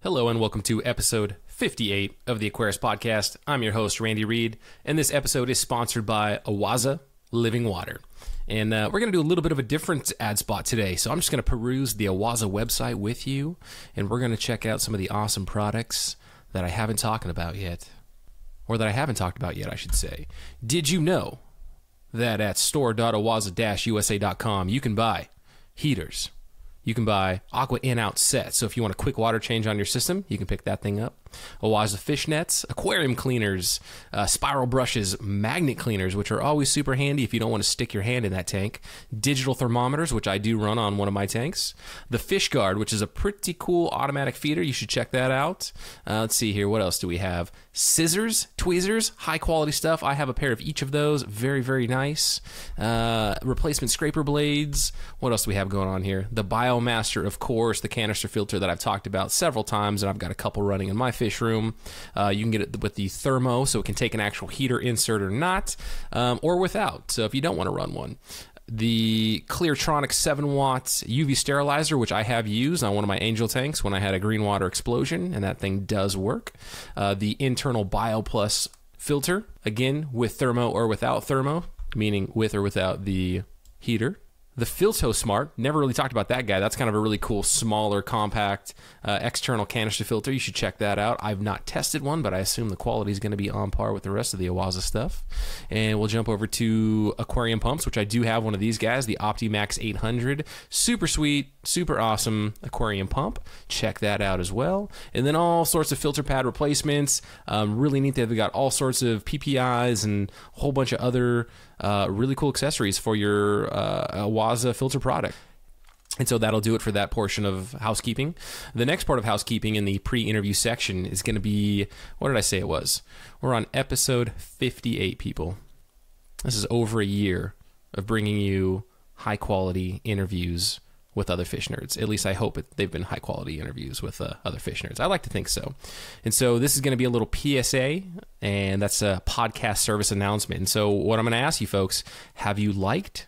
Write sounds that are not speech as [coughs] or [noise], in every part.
Hello and welcome to episode 58 of the Aquarist Podcast. I'm your host, Randy Reed, and this episode is sponsored by OASE Living Water. And uh, we're going to do a little bit of a different ad spot today. So I'm just going to peruse the OASE website with you, and we're going to check out some of the awesome products that I haven't talked about yet, or that I haven't talked about yet, I should say. Did you know that at store.oase-usa.com you can buy heaters, you can buy Aqua In Out sets. So if you want a quick water change on your system, you can pick that thing up. OASE fish nets, aquarium cleaners, uh, spiral brushes, magnet cleaners, which are always super handy if you don't want to stick your hand in that tank. Digital thermometers, which I do run on one of my tanks. The Fish Guard, which is a pretty cool automatic feeder. You should check that out. Uh, let's see here. What else do we have? Scissors, tweezers, high quality stuff. I have a pair of each of those. Very, very nice. Uh, replacement scraper blades. What else do we have going on here? The Biomaster, of course, the canister filter that I've talked about several times, and I've got a couple running in my fish room. Uh, you can get it with the thermo, so it can take an actual heater insert or not, um, or without. So if you don't want to run one. The Cleartronic 7 watts UV sterilizer, which I have used on one of my angel tanks when I had a green water explosion, and that thing does work. Uh, the internal BioPlus filter, again with thermo or without thermo, meaning with or without the heater. The Filto Smart, never really talked about that guy. That's kind of a really cool, smaller, compact uh, external canister filter. You should check that out. I've not tested one, but I assume the quality is going to be on par with the rest of the OASE stuff. And we'll jump over to aquarium pumps, which I do have one of these guys, the OptiMax 800. Super sweet, super awesome aquarium pump. Check that out as well. And then all sorts of filter pad replacements. Um, really neat. They've got all sorts of PPIs and a whole bunch of other uh, really cool accessories for your uh, filter product. And so that'll do it for that portion of housekeeping. The next part of housekeeping in the pre interview section is going to be what did I say it was? We're on episode 58, people. This is over a year of bringing you high quality interviews with other fish nerds. At least I hope it, they've been high quality interviews with uh, other fish nerds. I like to think so. And so this is going to be a little PSA, and that's a podcast service announcement. And so what I'm going to ask you folks have you liked?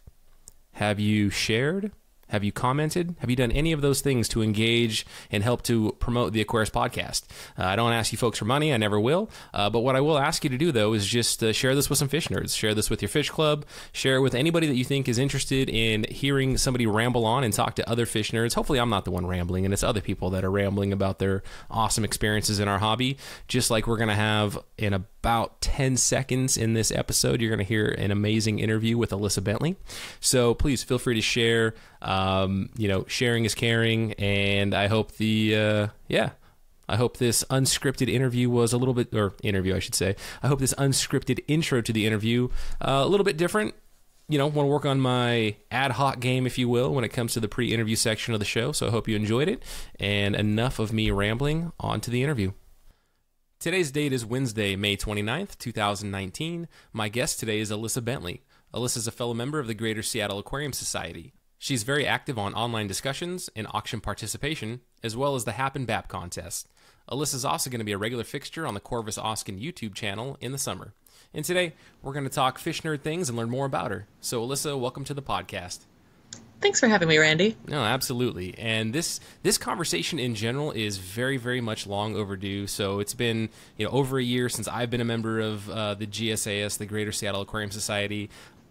Have you shared? Have you commented? Have you done any of those things to engage and help to promote the Aquarist podcast? Uh, I don't ask you folks for money. I never will. Uh, but what I will ask you to do, though, is just uh, share this with some fish nerds. Share this with your fish club. Share it with anybody that you think is interested in hearing somebody ramble on and talk to other fish nerds. Hopefully, I'm not the one rambling, and it's other people that are rambling about their awesome experiences in our hobby. Just like we're going to have in about 10 seconds in this episode, you're going to hear an amazing interview with Alyssa Bentley. So please feel free to share. Um, you know, sharing is caring, and I hope the uh, yeah. I hope this unscripted interview was a little bit, or interview, I should say. I hope this unscripted intro to the interview uh, a little bit different. You know, want to work on my ad hoc game, if you will, when it comes to the pre interview section of the show. So I hope you enjoyed it. And enough of me rambling, on to the interview. Today's date is Wednesday, May 29th, 2019. My guest today is Alyssa Bentley. Alyssa is a fellow member of the Greater Seattle Aquarium Society. She's very active on online discussions and auction participation, as well as the HAP and BAP contest. Alyssa's also going to be a regular fixture on the Corvus Oskin YouTube channel in the summer. And today, we're going to talk fish nerd things and learn more about her. So, Alyssa, welcome to the podcast. Thanks for having me, Randy. No, absolutely. And this this conversation in general is very, very much long overdue. So it's been you know over a year since I've been a member of uh, the GSAS, the Greater Seattle Aquarium Society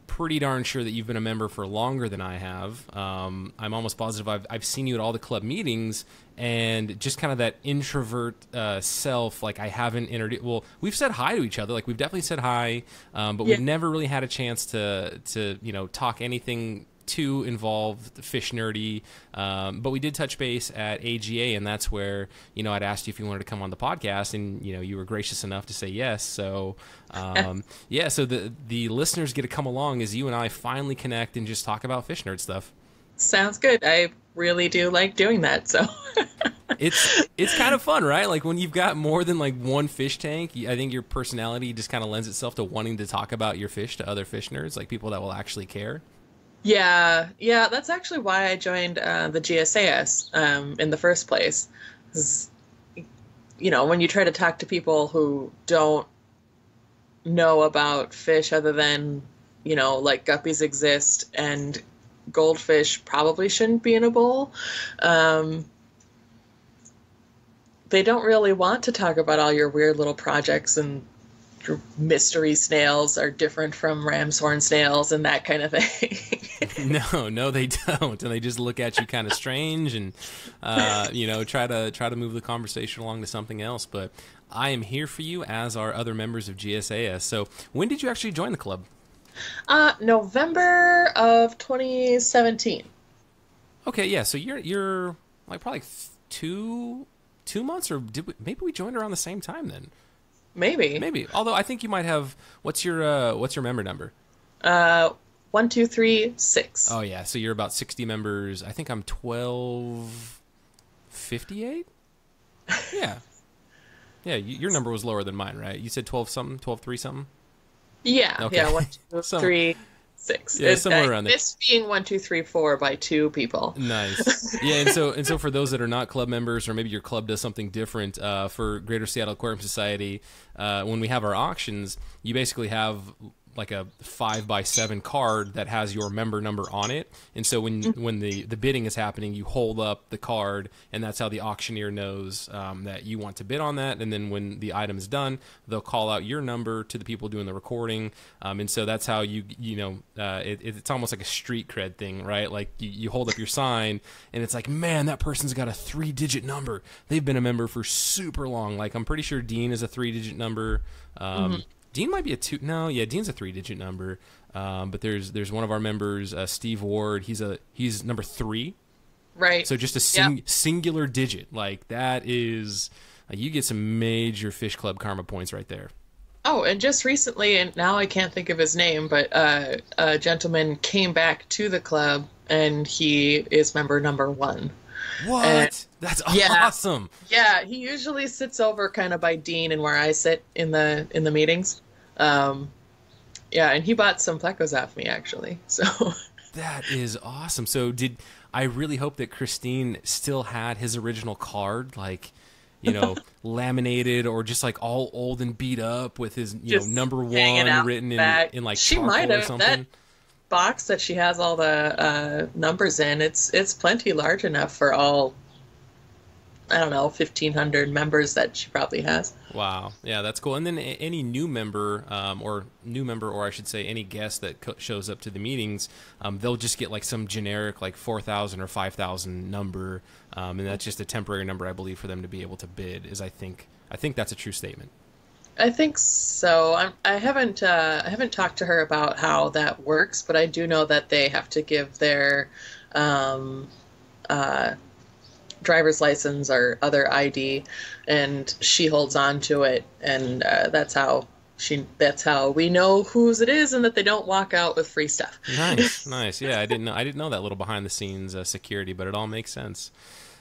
pretty darn sure that you've been a member for longer than I have. Um, I'm almost positive I've, I've seen you at all the club meetings, and just kind of that introvert uh, self. Like I haven't introduced. Well, we've said hi to each other. Like we've definitely said hi, um, but yeah. we've never really had a chance to to you know talk anything too involved, fish nerdy. Um, but we did touch base at AGA, and that's where you know I'd asked you if you wanted to come on the podcast, and you know you were gracious enough to say yes. So um, [laughs] yeah, so the the listeners get to come along as you and I finally connect and just talk about fish nerd stuff. Sounds good. I really do like doing that. So. [laughs] it's it's kind of fun, right? Like when you've got more than like one fish tank, I think your personality just kind of lends itself to wanting to talk about your fish to other fish nerds, like people that will actually care. Yeah, yeah, that's actually why I joined uh, the GSAS um, in the first place. You know, when you try to talk to people who don't know about fish other than, you know, like guppies exist and goldfish probably shouldn't be in a bowl. Um, they don't really want to talk about all your weird little projects and mystery snails are different from ram's horn snails and that kind of thing. [laughs] no, no, they don't, and they just look at you kind of strange, and uh, you know, try to try to move the conversation along to something else. But I am here for you, as are other members of GSAS. So, when did you actually join the club? Uh, November of 2017. Okay, yeah. So you're you're like probably two two months, or did we, maybe we joined around the same time then? Maybe. Maybe. Although I think you might have. What's your uh, What's your member number? Uh, one, two, three, six. Oh yeah. So you're about sixty members. I think I'm twelve fifty eight. [laughs] Yeah. Yeah. your number was lower than mine, right? You said twelve something, twelve three something. Yeah. Okay. Yeah. One, two, [laughs] so, three, six. Yeah, somewhere uh, around there. This being one, two, three, four by two people. Nice. [laughs] yeah, and so and so for those that are not club members, or maybe your club does something different, uh, for Greater Seattle Aquarium Society, uh, when we have our auctions, you basically have like a five by seven card that has your member number on it. And so when mm-hmm. when the the bidding is happening, you hold up the card, and that's how the auctioneer knows um, that you want to bid on that. And then when the item is done, they'll call out your number to the people doing the recording. Um, and so that's how you you know uh, it, it's almost like a street cred thing, right? Like you, you hold up your sign, and it's like, man, that person's got a three digit number. They've been a member for super long. Like I'm pretty sure Dean is a three digit number. Um, mm-hmm Dean might be a two. No, yeah, Dean's a three-digit number. Um, but there's there's one of our members, uh, Steve Ward. He's a he's number three. Right. So just a sing, yep. singular digit like that is uh, you get some major Fish Club karma points right there. Oh, and just recently, and now I can't think of his name, but uh, a gentleman came back to the club, and he is member number one. What? And, That's yeah, awesome. Yeah, he usually sits over kind of by Dean and where I sit in the in the meetings. Um, yeah, and he bought some plecos off me actually. [laughs] So that is awesome. So did I really hope that Christine still had his original card, like you know, [laughs] laminated or just like all old and beat up with his you just know number one written in, in like she might have that box that she has all the uh, numbers in. It's it's plenty large enough for all I don't know, 1,500 members that she probably has. Wow. Yeah, that's cool. And then any new member, um, or new member, or I should say any guest that shows up to the meetings, um, they'll just get like some generic, like 4,000 or 5,000 number. Um, and that's just a temporary number, I believe, for them to be able to bid, is I think, I think that's a true statement. I think so. I'm, I haven't uh, I haven't talked to her about how that works, but I do know that they have to give their um, uh, driver's license or other ID, and she holds on to it, and uh, that's how she. That's how we know whose it is, and that they don't walk out with free stuff. nice, [laughs] nice. Yeah, I didn't know. I didn't know that little behind the scenes uh, security, but it all makes sense.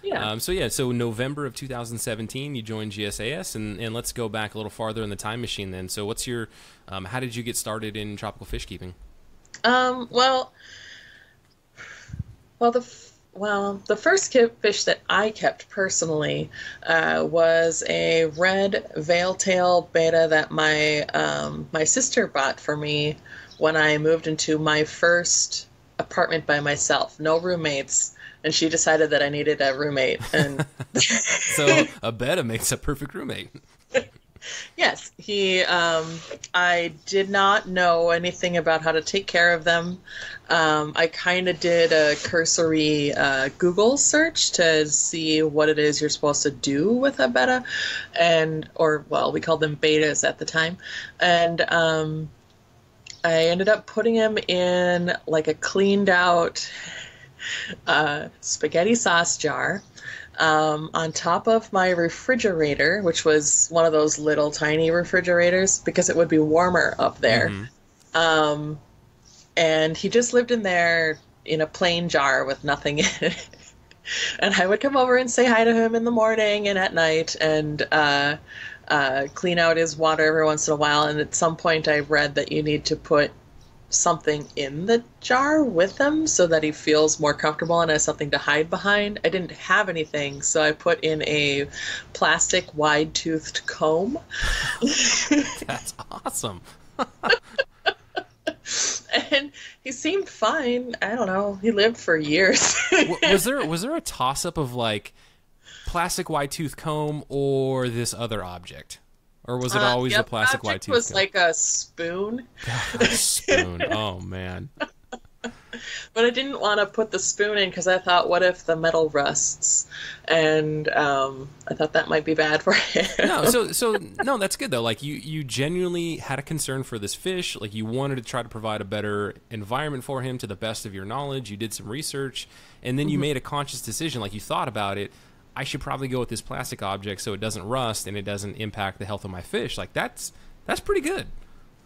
Yeah. Um, so yeah, so November of 2017, you joined GSAS, and, and let's go back a little farther in the time machine. Then, so what's your, um, how did you get started in tropical fish keeping? Um, well, well the well, the first fish that I kept personally uh, was a red veil tail betta that my um, my sister bought for me when I moved into my first apartment by myself, no roommates, and she decided that I needed a roommate. And [laughs] so a betta makes a perfect roommate. [laughs] yes, he. Um, I did not know anything about how to take care of them. Um, I kind of did a cursory uh, Google search to see what it is you're supposed to do with a betta, and or well, we called them betas at the time, and um, I ended up putting him in like a cleaned out uh, spaghetti sauce jar um, on top of my refrigerator, which was one of those little tiny refrigerators because it would be warmer up there. Mm-hmm. Um, and he just lived in there in a plain jar with nothing in it. [laughs] and I would come over and say hi to him in the morning and at night and uh, uh, clean out his water every once in a while. And at some point, I read that you need to put something in the jar with him so that he feels more comfortable and has something to hide behind. I didn't have anything, so I put in a plastic wide toothed comb. [laughs] That's awesome. [laughs] and he seemed fine. I don't know. He lived for years. was there was there a toss up of like plastic white tooth comb or this other object? Or was it Uh, always the the plastic white object tooth was comb? like a spoon, [laughs] A spoon. Oh man. [laughs] but I didn't want to put the spoon in because I thought, what if the metal rusts? And um, I thought that might be bad for [laughs] him. no, so so no, that's good though. Like you you genuinely had a concern for this fish. Like you wanted to try to provide a better environment for him to the best of your knowledge. You did some research, and then you made a conscious decision. Like you thought about it. I should probably go with this plastic object so it doesn't rust and it doesn't impact the health of my fish. Like that's that's pretty good.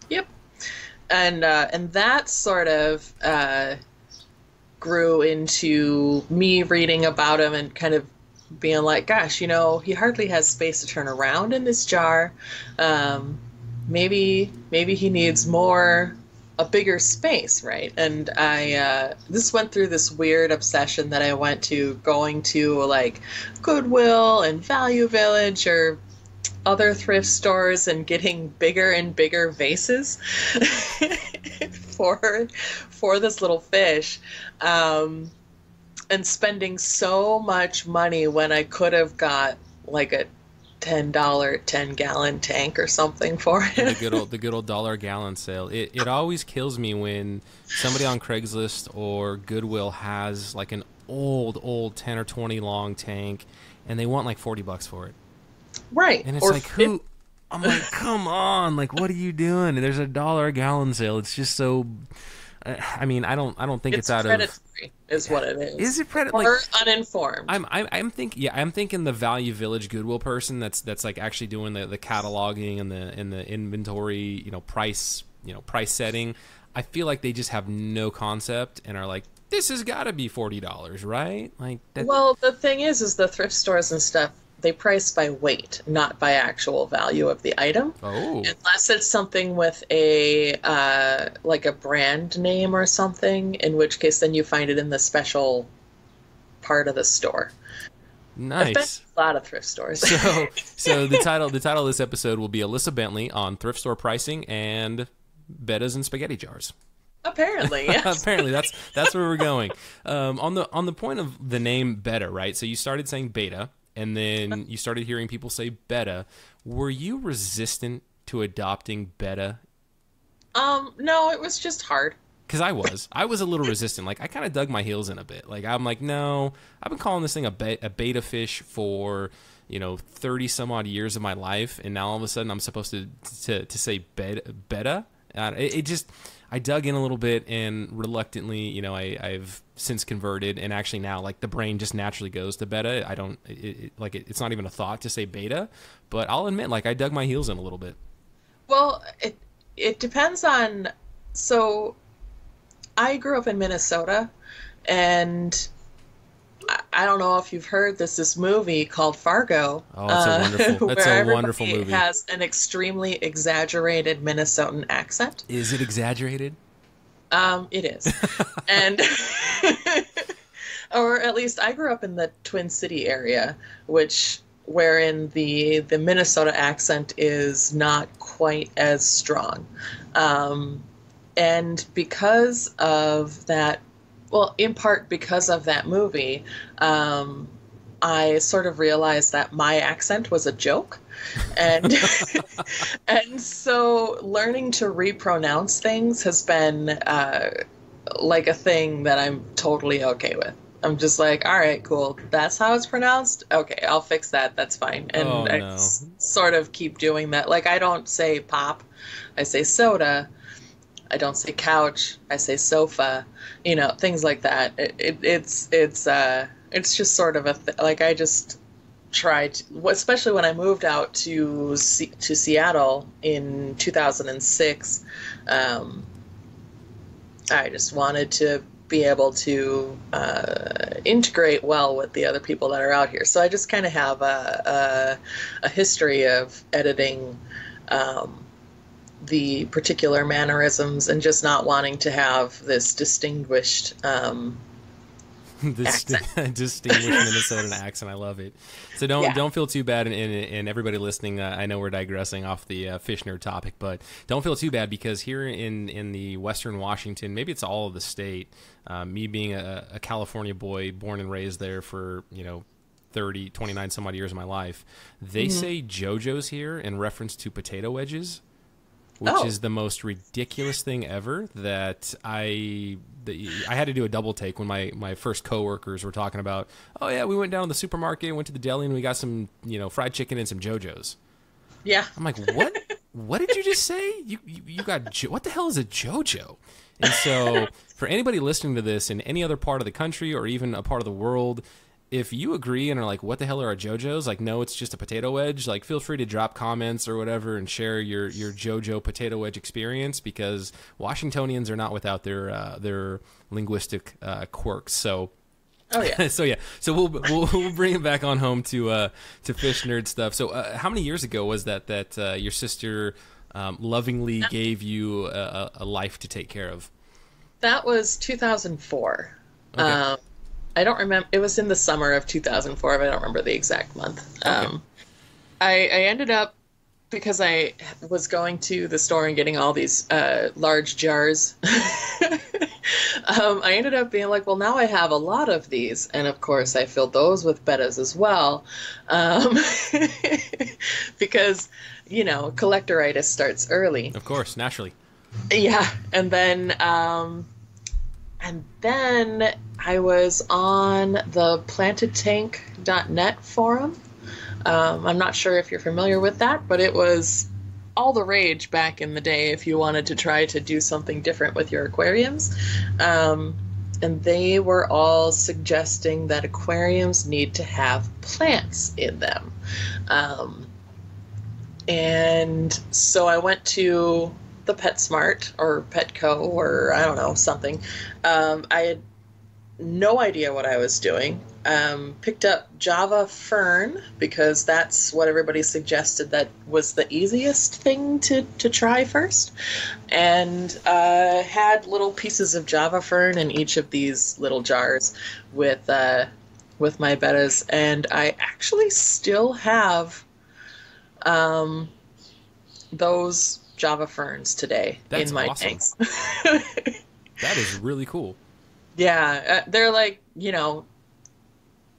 Yep. And uh, and that sort of uh, grew into me reading about him and kind of being like, gosh, you know, he hardly has space to turn around in this jar. Um, maybe maybe he needs more a bigger space, right? And I uh, this went through this weird obsession that I went to going to like Goodwill and Value Village or other thrift stores and getting bigger and bigger vases [laughs] for for this little fish um, and spending so much money when I could have got like a ten dollar ten gallon tank or something for it. the good old the good old [laughs] dollar gallon sale. It it always kills me when somebody on Craigslist or Goodwill has like an old old 10 or 20 long tank and they want like 40 bucks for it. right. And it's Or like who I'm like come on, like what are you doing? There's a dollar a gallon sale. It's just so I mean, I don't I don't think it's, it's out of predatory is what it is. Is it pred- or like uninformed? I'm I'm I'm thinking yeah I'm thinking the Value Village Goodwill person that's that's like actually doing the, the cataloging and the and the inventory you know price you know price setting. I feel like they just have no concept and are like this has got to be forty dollars right like that. Well, the thing is, is the thrift stores and stuff they price by weight, not by actual value of the item. oh Unless it's something with a uh, like a brand name or something, in which case then you find it in the special part of the store. I've been nice. a lot of thrift stores. So [laughs] so the title the title of this episode will be Alyssa Bentley on thrift store pricing and bettas and spaghetti jars. Apparently, [laughs] yes. Apparently, that's that's where we're going. Um, on the on the point of the name Beta, right? So you started saying beta, and then you started hearing people say beta. Were you resistant to adopting beta? um, no, it was just hard. Because I was, I was a little [laughs] resistant. Like I kind of dug my heels in a bit. Like I'm like, no, I've been calling this thing a, be- a beta fish for you know thirty some odd years of my life, and now all of a sudden I'm supposed to to, to say beta. beta? It, it just I dug in a little bit and reluctantly, you know, I, I've since converted and actually now like the brain just naturally goes to beta. I don't it, it, like it, it's not even a thought to say beta, but I'll admit like I dug my heels in a little bit. Well, it it depends on. So, I grew up in Minnesota, and I, don't know if you've heard this this movie called Fargo. Oh, it's a wonderful- [laughs] that's a wonderful movie. Has an extremely exaggerated Minnesotan accent. Is it exaggerated? Um, it is, [laughs] and [laughs] or at least I grew up in the Twin City area, which wherein the the Minnesota accent is not quite as strong, um, and because of that, well, in part because of that movie, um, I sort of realized that my accent was a joke. and [laughs] and so learning to repronounce things has been uh, like a thing that I'm totally okay with. I'm just like, all right, cool. That's how it's pronounced. Okay, I'll fix that. That's fine. And Oh, I no. s- sort of keep doing that. Like I don't say pop, I say soda. I don't say couch. I say sofa. You know, things like that. It, it, it's it's uh it's just sort of a th- like I just tried, especially when I moved out to to Seattle in 2006. Um, I just wanted to be able to uh, integrate well with the other people that are out here. So I just kind of have a, a, a history of editing um, the particular mannerisms and just not wanting to have this distinguished. Um, [laughs] this [laughs] distinguished Minnesotan [laughs] accent. I love it. So don't Yeah. don't feel too bad, and, and, and everybody listening. Uh, I know we're digressing off the uh, fish nerd topic, but don't feel too bad because here in in the Western Washington, maybe it's all of the state. Uh, me being a, a California boy, born and raised there for you know 30, 29 some odd years of my life. They say JoJo's here in reference to potato wedges, which Oh. is the most ridiculous thing ever. That I the, I had to do a double take when my my first coworkers were talking about. Oh yeah, we went down to the supermarket, went to the deli, and we got some you know fried chicken and some JoJo's. Yeah. I'm like, what? what did you just say? You you, you got jo- what the hell is a JoJo? And so, for anybody listening to this in any other part of the country or even a part of the world, if you agree and are like, what the hell are a JoJo's? Like, no, it's just a potato wedge. Like, feel free to drop comments or whatever and share your your JoJo potato wedge experience because Washingtonians are not without their uh, their linguistic uh, quirks. So. Oh yeah. [laughs] so yeah, so we'll, we'll we'll bring it back on home to uh, to fish nerd stuff. So uh, how many years ago was that that uh, your sister um, lovingly gave you a, a- a life to take care of? That was 2004. Okay. Um, I don't remember. It was in the summer of 2004, but I don't remember the exact month. Um, I, I ended up because I was going to the store and getting all these uh, large jars. [laughs] um, I ended up being like, well, now I have a lot of these, and of course, I filled those with bettas as well, um, [laughs] because you know collectoritis starts early. Of course, naturally. Yeah, and then um, and then I was on the plantedtank.net forum. Um, I'm not sure if you're familiar with that, but it was all the rage back in the day if you wanted to try to do something different with your aquariums. Um, and they were all suggesting that aquariums need to have plants in them. Um, and so I went to the PetSmart or Petco or I don't know something. Um, I had no idea what I was doing. Um, picked up Java Fern because that's what everybody suggested that was the easiest thing to, to try first, and uh, had little pieces of Java Fern in each of these little jars with uh, with my bettas, and I actually still have um, those Java ferns today That's in my awesome. tanks. [laughs] That is really cool. yeah, uh, they're like, you know,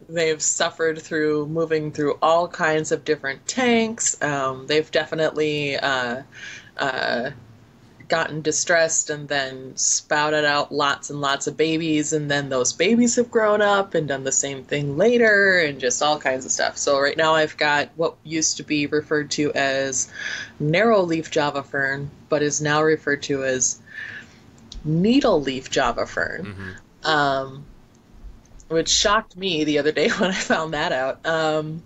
they've suffered through moving through all kinds of different tanks. Um, they've definitely uh, uh, gotten distressed and then spouted out lots and lots of babies, and then those babies have grown up and done the same thing later, and just all kinds of stuff. So right now I've got what used to be referred to as narrow leaf java fern, but is now referred to as needle leaf java fern, Mhm. um, which shocked me the other day [laughs] when I found that out. Um,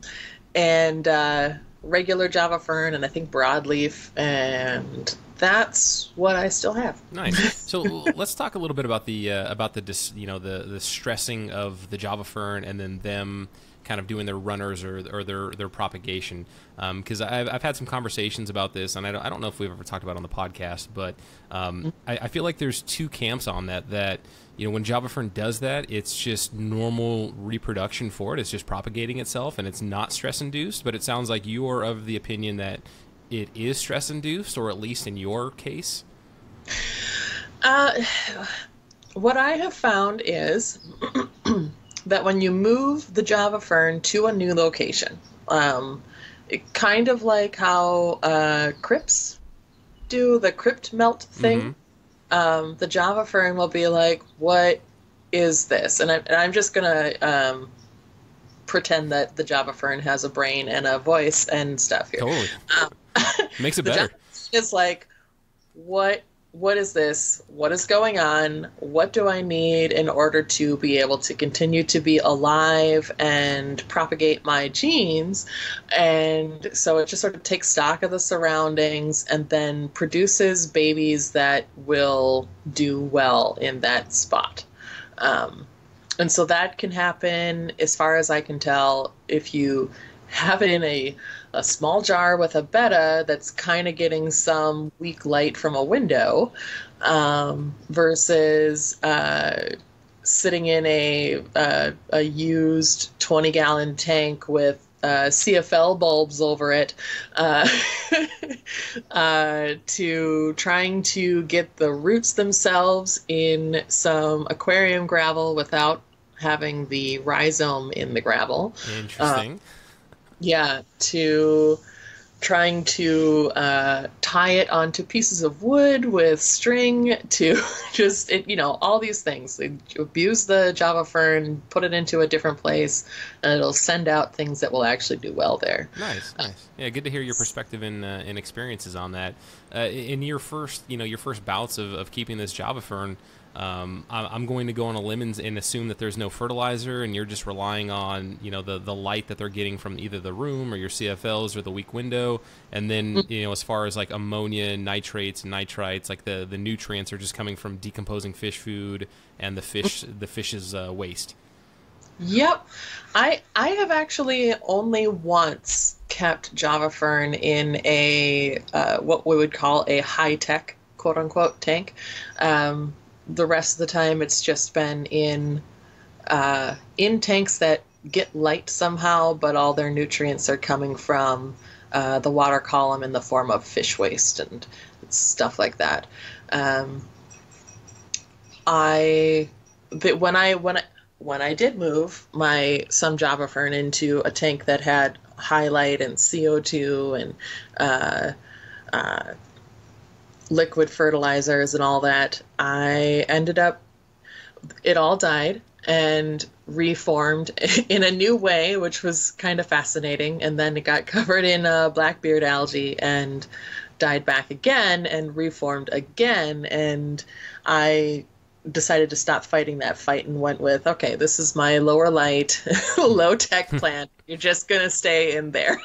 and uh, regular java fern, and I think broadleaf, and that's what I still have. Nice. [laughs] So let's talk a little bit about the uh, about the dis, you know the the stressing of the Java fern and then them kind of doing their runners or, or their their propagation. Because I've, I've had some conversations about this, and I don't, I don't know if we've ever talked about it on the podcast, but um, I, I feel like there's two camps on that. That you know when Java fern does that, it's just normal reproduction for it. It's just propagating itself, and it's not stress induced. But it sounds like you are of the opinion that it is stress induced, or at least in your case. Uh, what I have found is [clears throat] that when you move the Java fern to a new location, um, it, kind of like how uh, crypts do the crypt melt thing, um, the Java fern will be like, "What is this?" And, I, and I'm just gonna um, pretend that the Java fern has a brain and a voice and stuff here. Totally. [laughs] Makes it better. Is like, what what is this? What is going on? What do I need in order to be able to continue to be alive and propagate my genes? And so it just sort of takes stock of the surroundings and then produces babies that will do well in that spot. Um, and so that can happen, as far as I can tell, if you have it in a, a small jar with a betta that's kind of getting some weak light from a window um, versus uh, sitting in a, uh, a used 20 gallon tank with uh, CFL bulbs over it uh, [laughs] uh, to trying to get the roots themselves in some aquarium gravel without having the rhizome in the gravel. Interesting. Yeah, to trying to uh, tie it onto pieces of wood with string to [laughs] just it, you know all these things. They abuse the java fern put it into a different place and it'll send out things that will actually do well there. Nice nice. Yeah good to hear your perspective and, uh, and experiences on that. Uh, in your first you know your first bouts of, of keeping this java fern um, I'm going to go on a lemon and assume that there's no fertilizer, and you're just relying on you know the the light that they're getting from either the room or your CFLs or the weak window, and then mm. you know as far as like ammonia, nitrates, and nitrites, like the the nutrients are just coming from decomposing fish food and the fish the fish's uh, waste. Yep, I I have actually only once kept Java fern in a uh, what we would call a high tech quote unquote tank. Um, the rest of the time it's just been in uh, in tanks that get light somehow, but all their nutrients are coming from uh, the water column in the form of fish waste and stuff like that. Um, I when I when I when I did move my some Java fern into a tank that had highlight and CO two and uh, uh, liquid fertilizers and all that, I ended up, it all died and reformed [laughs] in a new way, which was kind of fascinating. And then it got [laughs] covered in uh, blackbeard algae and died back again and reformed again. And I decided to stop fighting that fight and went with okay this is my lower light [laughs] low tech plant you're just gonna stay in there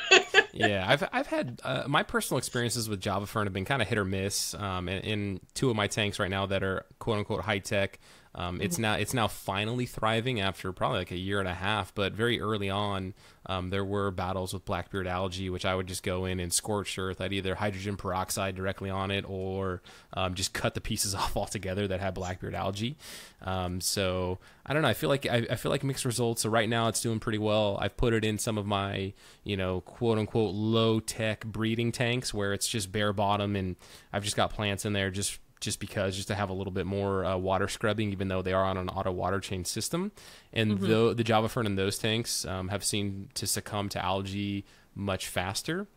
yeah i've, I've had uh, my personal experiences with java fern have been kind of hit or miss um, in, in, two of my tanks right now that are quote unquote high tech um, it's now it's now finally thriving after probably like a year and a half, but very early on, um, there were battles with blackbeard algae, which I would just go in and scorch earth. I'd either hydrogen peroxide directly on it, or um, just cut the pieces [laughs] off altogether that had blackbeard algae. Um, so I don't know. I feel like I, I, feel like mixed results. So right now it's doing pretty well. I've put it in some of my you know quote unquote low tech breeding tanks where it's just bare bottom, and I've just got plants in there just just because just to have a little bit more uh, water scrubbing, even though they are on an auto water change system. And mm-hmm. the the Java fern in those tanks um, have seemed to succumb to algae much faster.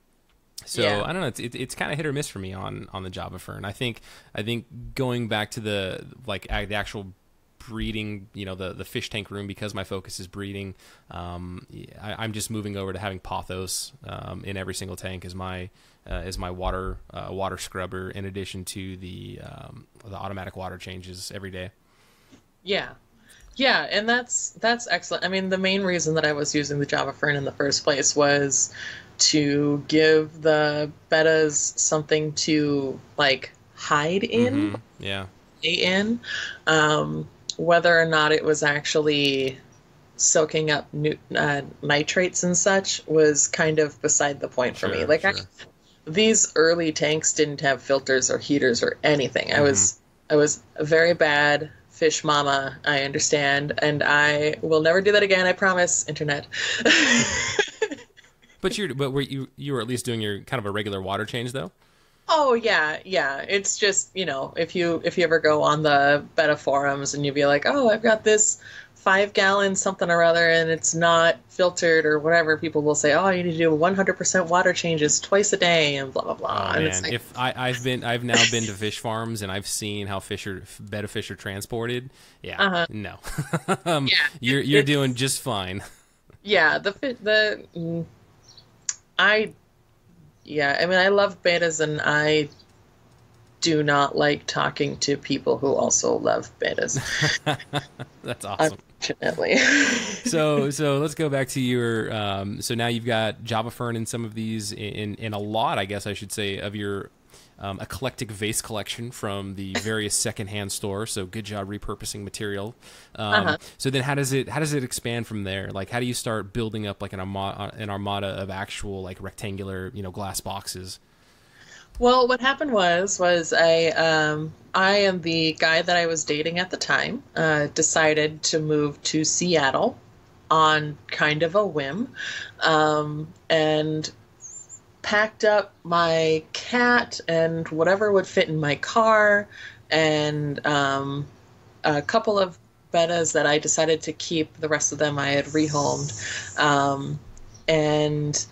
So yeah. I don't know. It's it, it's kind of hit or miss for me on on the Java fern. I think I think going back to the like the actual breeding, you know, the the fish tank room because my focus is breeding. Um, I, am just moving over to having pothos um, in every single tank as my uh, as my water uh, water scrubber in addition to the um, the automatic water changes every day. Yeah, yeah, and that's that's excellent. I mean, the main reason that I was using the Java Fern in the first place was to give the bettas something to like hide in. Mm-hmm. Yeah. In. Um, whether or not it was actually soaking up nu- uh, nitrates and such was kind of beside the point for sure, me. Like sure. I, these early tanks didn't have filters or heaters or anything. Mm-hmm. I was I was a very bad fish mama. I understand, and I will never do that again. I promise. Internet. [laughs] but you but were you you were at least doing your kind of a regular water change though. Oh yeah, yeah. It's just you know if you if you ever go on the betta forums and you'd be like, oh, I've got this five gallon something or other and it's not filtered or whatever, people will say, oh, you need to do 100% water changes twice a day and blah blah blah. Oh, man. Like... if I, I've been I've now been to fish farms and I've seen how fish are betta fish are transported. Yeah, uh-huh. no, [laughs] um, yeah, you're you're doing just fine. [laughs] Yeah, the the mm, I yeah, I mean, I love bettas, and I do not like talking to people who also love bettas. [laughs] That's awesome. Unfortunately. [laughs] so, [laughs] so let's go back to your. Um, so now you've got Java Fern in some of these, in in a lot, I guess I should say, of your um, eclectic vase collection from the [laughs] various secondhand stores. So good job repurposing material. Um, uh-huh. So then, how does it how does it expand from there? Like, how do you start building up like an armada, an armada of actual like rectangular, you know, glass boxes? Well, what happened was was I um, I and the guy that I was dating at the time uh, decided to move to Seattle on kind of a whim, um, and packed up my cat and whatever would fit in my car and um, a couple of bettas that I decided to keep. The rest of them I had rehomed, um, and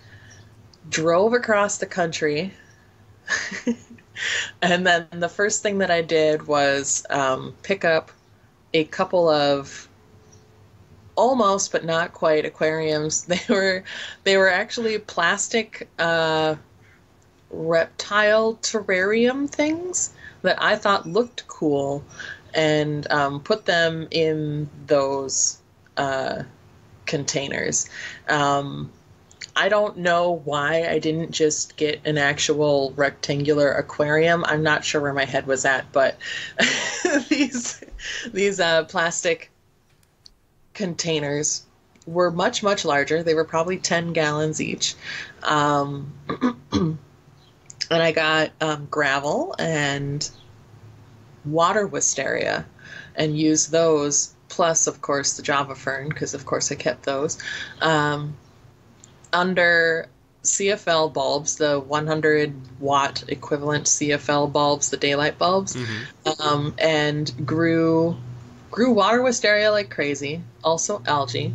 drove across the country. [laughs] and then the first thing that I did was um, pick up a couple of almost but not quite aquariums. [laughs] They were they were actually plastic uh, reptile terrarium things that I thought looked cool, and um, put them in those uh, containers. Um, I don't know why I didn't just get an actual rectangular aquarium. I'm not sure where my head was at, but [laughs] these these uh, plastic containers were much much larger. They were probably ten gallons each, um, [clears throat] and I got um, gravel and water wisteria, and used those. Plus, of course, the Java fern because of course I kept those. Um, under CFL bulbs, the 100 watt equivalent CFL bulbs, the daylight bulbs, mm-hmm. um, and grew grew water wisteria like crazy. Also algae,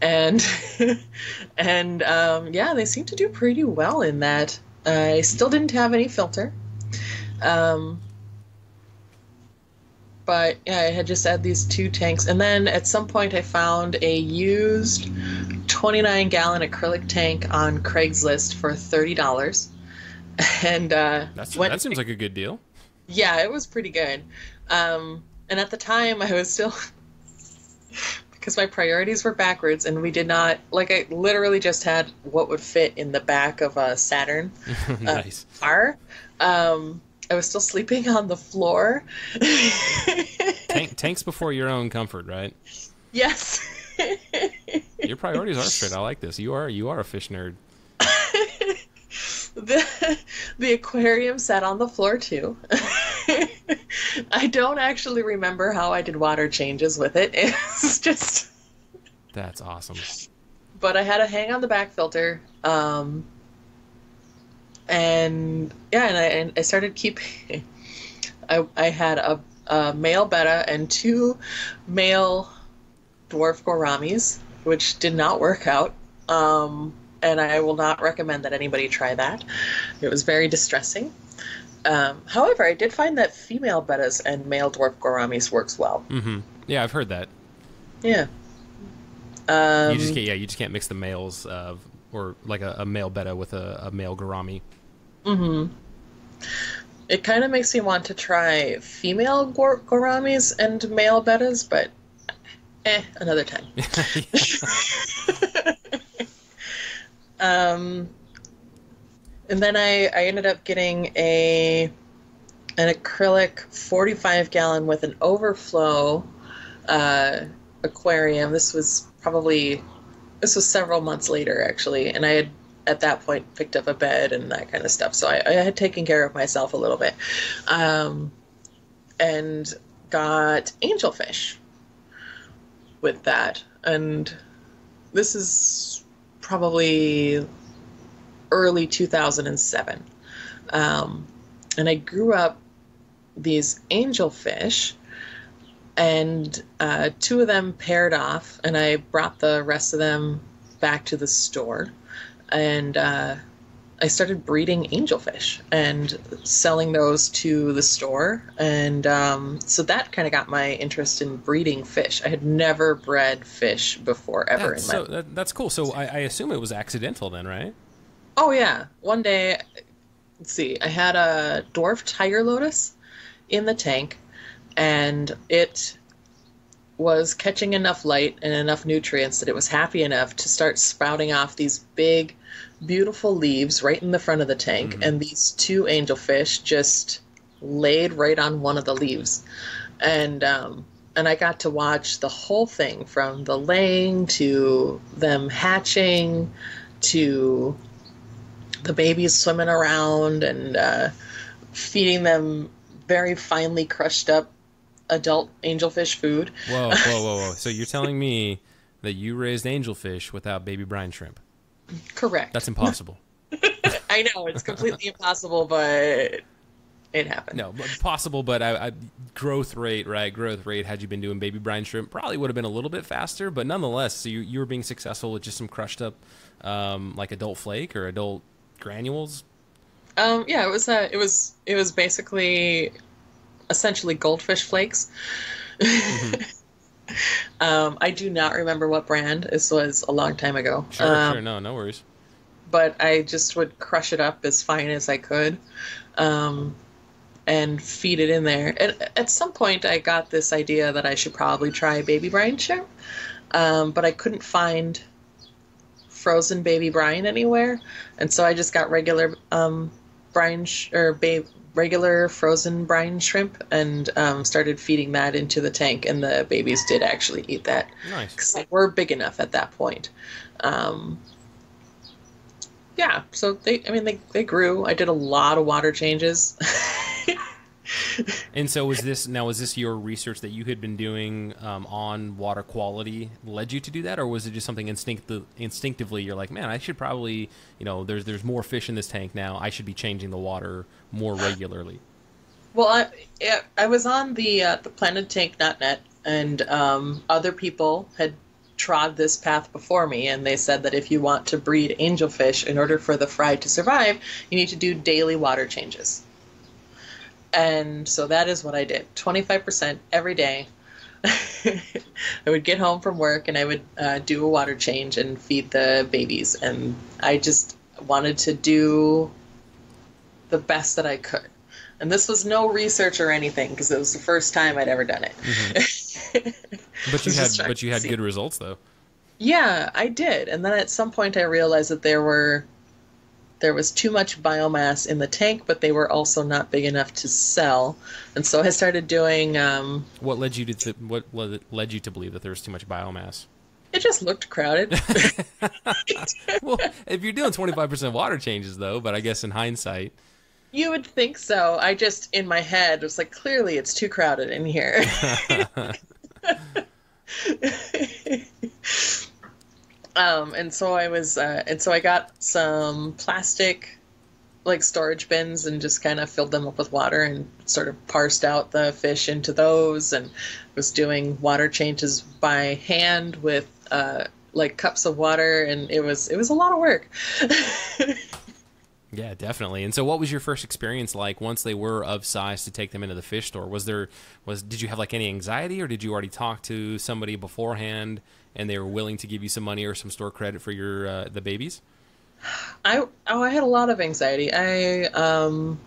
and [laughs] and um, yeah, they seem to do pretty well in that. I still didn't have any filter. Um, but yeah, I had just had these two tanks, and then at some point I found a used 29 gallon acrylic tank on Craigslist for thirty dollars, and uh, that seems like a good deal. Yeah, it was pretty good, um, and at the time I was still [laughs] because my priorities were backwards, and we did not like I literally just had what would fit in the back of a Saturn [laughs] nice. uh, car. Um, I was still sleeping on the floor. [laughs] Tank, tanks before your own comfort, right? Yes. [laughs] your priorities are straight. I like this. You are you are a fish nerd. [laughs] the the aquarium sat on the floor too. [laughs] I don't actually remember how I did water changes with it. It's just That's awesome. But I had a hang on the back filter. Um, and yeah, and I, and I started keeping. I, I had a, a male betta and two male dwarf gouramis, which did not work out. Um, and I will not recommend that anybody try that. It was very distressing. Um, however, I did find that female bettas and male dwarf gouramis works well. Mm-hmm. Yeah, I've heard that. Yeah. Um, you just can't, yeah, you just can't mix the males of or like a, a male betta with a, a male gourami. Mm-hmm. It kind of makes me want to try female gouramis and male bettas, but eh, another time. [laughs] [laughs] um, and then I, I ended up getting a an acrylic 45 gallon with an overflow uh, aquarium. This was probably this was several months later actually, and I had at that point picked up a bed and that kind of stuff. So I, I had taken care of myself a little bit, um, and got angelfish with that. And this is probably early 2007. Um, and I grew up these angelfish, and uh, two of them paired off, and I brought the rest of them back to the store. And uh, I started breeding angelfish and selling those to the store, and um, so that kind of got my interest in breeding fish. I had never bred fish before ever that's in my. So, that, that's cool. So I, I assume it was accidental then, right? Oh yeah, one day, let's see, I had a dwarf tiger lotus in the tank, and it was catching enough light and enough nutrients that it was happy enough to start sprouting off these big beautiful leaves right in the front of the tank, mm-hmm. and these two angelfish just laid right on one of the leaves, and um, and I got to watch the whole thing from the laying to them hatching to the babies swimming around and uh, feeding them very finely crushed up adult angelfish food. Whoa, whoa, whoa, whoa! [laughs] so you're telling me that you raised angelfish without baby brine shrimp? Correct. That's impossible. [laughs] I know it's completely impossible, but it happened. No, but possible, but I, I, growth rate, right? Growth rate. Had you been doing baby brine shrimp, probably would have been a little bit faster, but nonetheless, so you you were being successful with just some crushed up, um, like adult flake or adult granules. Um, yeah, it was uh, it was it was basically essentially goldfish flakes. [laughs] um, I do not remember what brand. This was a long time ago. Sure, um, sure, no, no worries. but I just would crush it up as fine as I could um, and feed it in there. And at some point, I got this idea that I should probably try baby brine shrimp, um, but I couldn't find frozen baby brine anywhere, and so I just got regular um, brine sh- or ba- regular frozen brine shrimp and um, started feeding that into the tank, and the babies did actually eat that Nice. because they were big enough at that point. Um, yeah, so they, I mean, they, they grew. I did a lot of water changes. [laughs] [laughs] And so was this now? Was this your research that you had been doing um, on water quality led you to do that, or was it just something instinctive, instinctively? You're like, man, I should probably, you know, there's there's more fish in this tank now. I should be changing the water more regularly. well, I, I was on the uh, the plantedtank.net, and um, other people had trod this path before me, and they said that if you want to breed angelfish in order for the fry to survive, you need to do daily water changes. And so that is what I did 25% every day. [laughs] I would get home from work and I would uh, do a water change and feed the babies. And I just wanted to do the best that I could. And this was no research or anything because it was the first time I'd ever done it. [laughs] But you had but you had good results though. Yeah, I did. And then at some point I realized that there were there was too much biomass in the tank, but they were also not big enough to sell. And so I started doing um What led you to th- what led led you to believe that there was too much biomass? it just looked crowded. [laughs] [laughs] well, if you're doing 25% water changes though, but I guess in hindsight, you would think so. I just in my head was like clearly it's too crowded in here. [laughs] um and so I was uh, and so I got some plastic like storage bins and just kind of filled them up with water and sort of parsed out the fish into those and was doing water changes by hand with uh, like cups of water and it was it was a lot of work. [laughs] Yeah, definitely. And so, what was your first experience like once they were of size to take them into the fish store? Was there was did you have like any anxiety, or did you already talk to somebody beforehand and they were willing to give you some money or some store credit for your uh, the babies? I oh I had a lot of anxiety. I um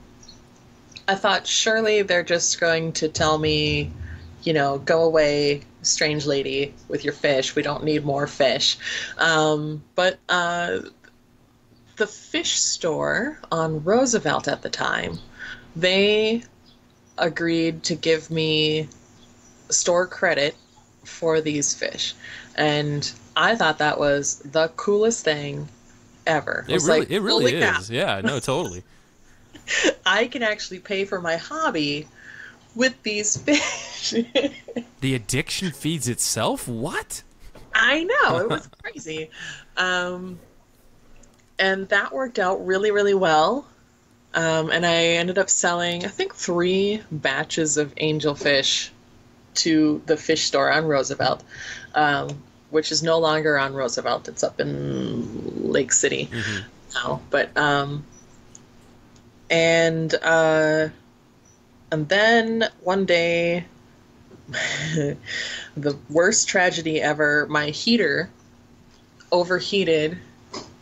I thought surely they're just going to tell me, you know, go away, strange lady, with your fish. We don't need more fish. Um, but uh, the fish store on Roosevelt at the time, they agreed to give me store credit for these fish, and I thought that was the coolest thing ever. It really like, it really "Holy cow, is. Yeah, no, [laughs] totally. I can actually pay for my hobby with these [laughs] fish. the addiction feeds itself. What? I know it was [laughs] crazy, um, and that worked out really, really well. Um, and I ended up selling, I think, three batches of angelfish to the fish store on Roosevelt, um, which is no longer on Roosevelt. It's up in Lake City now. But um, and uh, and then one day [laughs] the worst tragedy ever. My heater overheated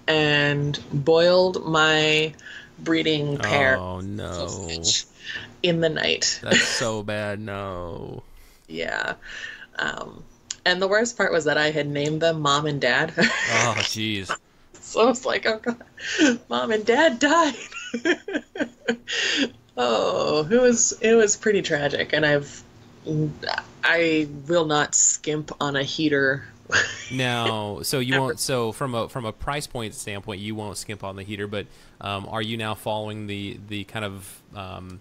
and boiled my breeding pair Oh no, in the night. that's [laughs] so bad. No. yeah. Um, and the worst part was that I had named them mom and dad. [laughs] Oh jeez. so I was like, oh god, mom and dad died. [laughs] oh, it was it was pretty tragic, and I've I will not skimp on a heater. [laughs] Now, so you won't. So from a from a price point standpoint, you won't skimp on the heater. But um, are you now following the the kind of um,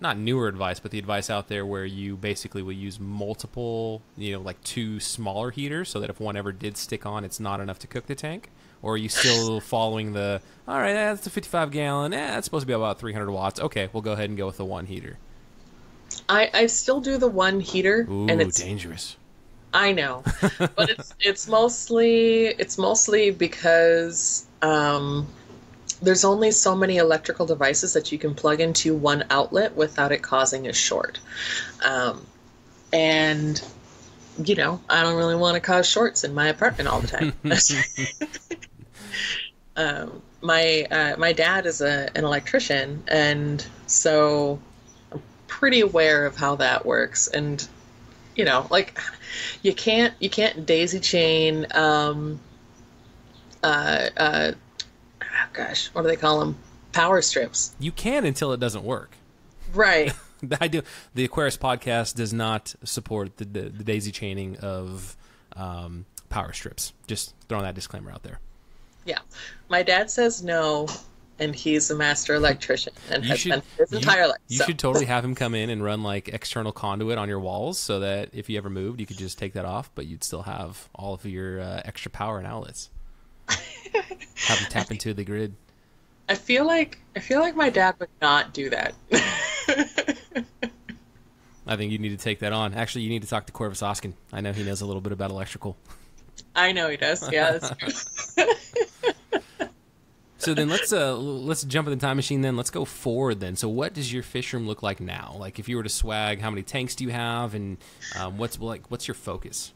not newer advice, but the advice out there where you basically will use multiple, you know, like two smaller heaters, so that if one ever did stick on, it's not enough to cook the tank? or are you still [laughs] following the? All right, that's a 55 gallon. Eh, that's supposed to be about 300 watts. Okay, we'll go ahead and go with the one heater. I, I still do the one heater, Ooh, and it's dangerous. I know, but it's it's mostly it's mostly because um, there's only so many electrical devices that you can plug into one outlet without it causing a short, um, and you know I don't really want to cause shorts in my apartment all the time. [laughs] [laughs] um, my uh, my dad is a, an electrician, and so I'm pretty aware of how that works, and you know, like you can't you can't daisy chain um uh uh oh gosh, what do they call them? Power strips. You can until it doesn't work. Right. [laughs] I do. The Aquarist podcast does not support the, the, the daisy chaining of um, power strips. Just throwing that disclaimer out there. yeah. My dad says no and he's a master electrician and You has should- been his you- entire life. You so. should totally have him come in and run like external conduit on your walls, so that if you ever moved, you could just take that off, but you'd still have all of your uh, extra power and outlets. [laughs] have him tap into the grid. I feel like I feel like my dad would not do that. [laughs] I think you need to take that on. Actually, you need to talk to Corvus Oskin. I know he knows a little bit about electrical. I know he does. Yeah, that's true. [laughs] So then let's uh let's jump in the time machine. Then let's go forward. Then so what does your fish room look like now? Like if you were to swag, how many tanks do you have, and um, what's like what's your focus?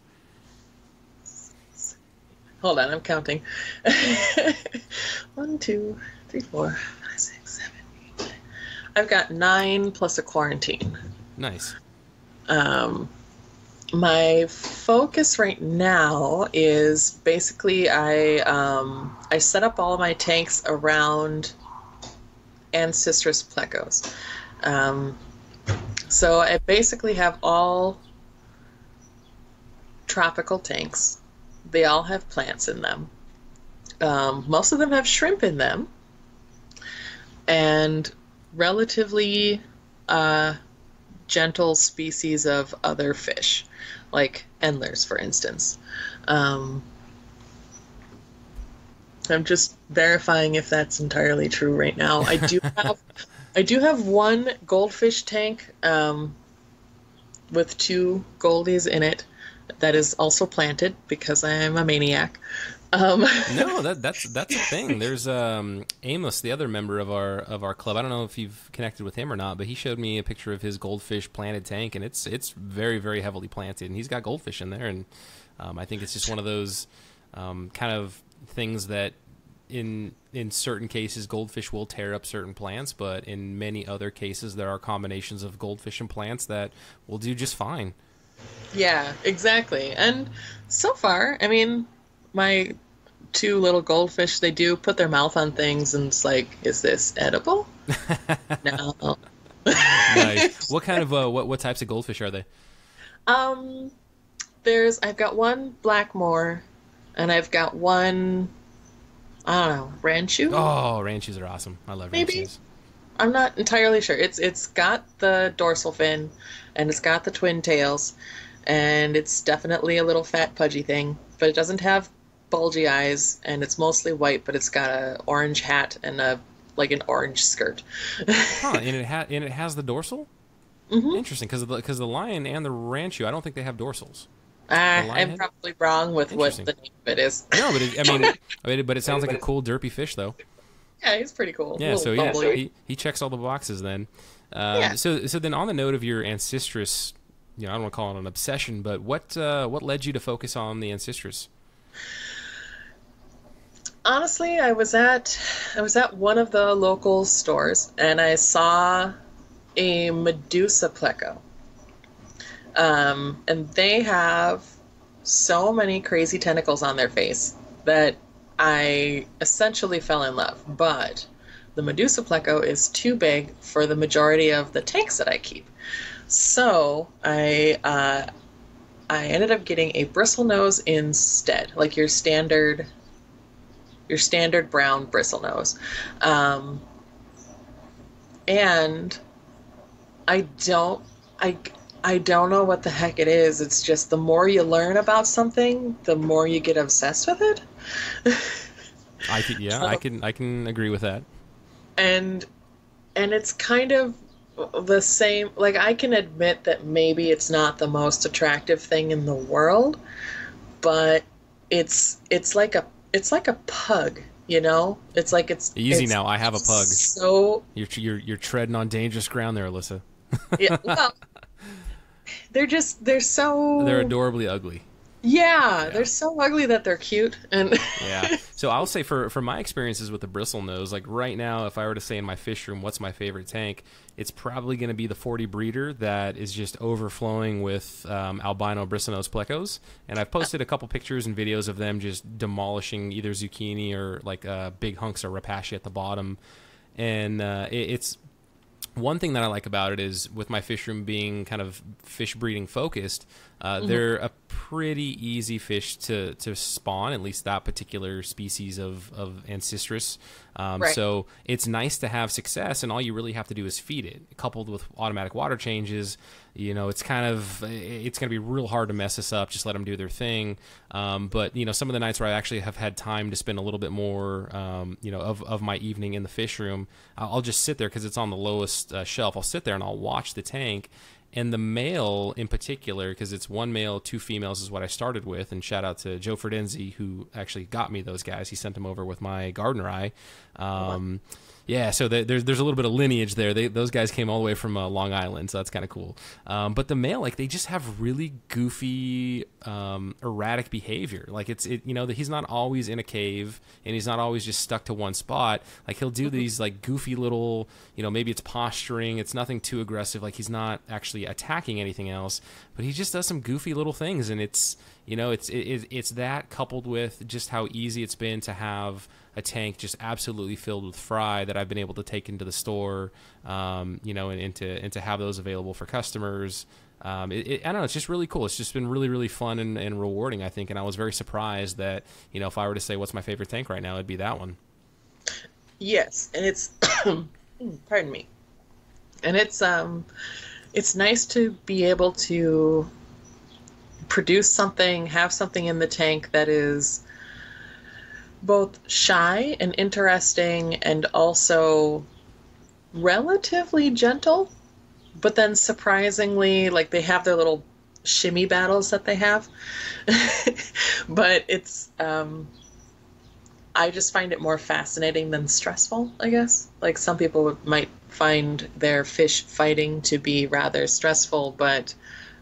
Hold on, I'm counting. [laughs] One, two, three, four, five, six, seven, eight, nine. I've got nine plus a quarantine. Nice. Um, my focus right now is basically I um, I set up all my tanks around Ancistrus plecos. Um, so I basically have all tropical tanks. They all have plants in them. Um, most of them have shrimp in them, and relatively uh, gentle species of other fish, like endlers, for instance. Um, I'm just verifying if that's entirely true right now. I do [laughs] have, I do have one goldfish tank um, with two goldies in it that is also planted because I am a maniac. Um, [laughs] No, that that's that's a thing. [laughs] There's um Amos, the other member of our of our club. I don't know if you've connected with him or not, but he showed me a picture of his goldfish planted tank, and it's it's very very heavily planted, and he's got goldfish in there, and um, I think it's just one of those um, kind of things that in in certain cases goldfish will tear up certain plants, but in many other cases there are combinations of goldfish and plants that will do just fine. Yeah, exactly. And so far, I mean, my two little goldfish, they do put their mouth on things and it's like, is this edible? [laughs] no. Nice. [laughs] what kind of uh, what what types of goldfish are they? Um, there's, I've got one Black Moor and I've got one, I don't know, Ranchu? Oh, ranchus are awesome. I love Maybe. ranchus. I'm not entirely sure. It's it's got the dorsal fin, and it's got the twin tails, and it's definitely a little fat pudgy thing. But it doesn't have bulgy eyes, and it's mostly white. But it's got a orange hat and a like an orange skirt. Huh, [laughs] and it ha- and it has the dorsal. Mhm. Interesting, because the because the lion and the ranchu, I don't think they have dorsals. The I'm lionhead? probably wrong with what the name of it is. [laughs] No, but it, I mean, [laughs] I mean, but it sounds like a cool derpy fish though. yeah, he's pretty cool. Yeah, so he, bubbly. he he checks all the boxes then. Uh, Yeah. So so then on the note of your ancistrus, you know, I don't want to call it an obsession, but what uh, what led you to focus on the ancistrus? Honestly i was at i was at one of the local stores and i saw a medusa pleco. Um, and they have so many crazy tentacles on their face that i essentially fell in love. But the medusa pleco is too big for the majority of the tanks that i keep. So i uh, i ended up getting a bristle nose instead like your standard your standard brown bristle nose. Um, and I don't I I don't know what the heck it is. It's just the more you learn about something, the more you get obsessed with it. [laughs] I can, yeah, I can, I can agree with that. and and it's kind of the same like i can admit that maybe it's not the most attractive thing in the world but it's it's like a it's like a pug you know it's like it's Easy it's now. I have a pug. so You're, you're, you're treading on dangerous ground there, Alyssa. yeah [laughs] well they're just they're so They're adorably ugly. Yeah, they're so ugly that they're cute and [laughs] Yeah. So I'll say for for my experiences with the bristle nose, like right now, if I were to say in my fish room, what's my favorite tank? It's probably going to be the 40 breeder that is just overflowing with um, albino bristlenose plecos. And I've posted a couple pictures and videos of them just demolishing either zucchini or like uh, big hunks of Repashy at the bottom. And uh, it, it's one thing that I like about it is with my fish room being kind of fish breeding focused, uh, they're a pretty easy fish to, to spawn, at least that particular species of, of Ancistrus. Um, Right. So it's nice to have success, and all you really have to do is feed it. Coupled with automatic water changes, you know, it's kind of it's going to be real hard to mess this up. Just let them do their thing. Um, but you know, some of the nights where I actually have had time to spend a little bit more, um, you know, of, of my evening in the fish room, I'll just sit there because it's on the lowest uh, shelf. I'll sit there and I'll watch the tank. And the male in particular, because it's one male, two females, is what I started with. And shout out to Joe Ferdenzi, who actually got me those guys. He sent them over with my gardneri. Um, yeah, so the, there's there's a little bit of lineage there. They, those guys came all the way from uh, Long Island, so that's kind of cool. Um, but the male, like they just have really goofy, um, erratic behavior. Like it's it, you know, that he's not always in a cave and he's not always just stuck to one spot. Like he'll do these like goofy little, you know, maybe it's posturing. It's nothing too aggressive. Like he's not actually attacking anything else, but he just does some goofy little things, and it's you know, it's it, it's that coupled with just how easy it's been to have a tank just absolutely filled with fry that I've been able to take into the store, um, you know, and, and to and to have those available for customers. Um, it, it, I don't know. It's just really cool. It's just been really, really fun and, and rewarding, I think. And I was very surprised that, you know, if I were to say what's my favorite tank right now, it'd be that one. Yes, and it's [coughs] pardon me. And it's um it's nice to be able to produce something, have something in the tank that is both shy and interesting and also relatively gentle, but then surprisingly like they have their little shimmy battles that they have. [laughs] but it's um I just find it more fascinating than stressful, I guess. Like some people might find their fish fighting to be rather stressful, but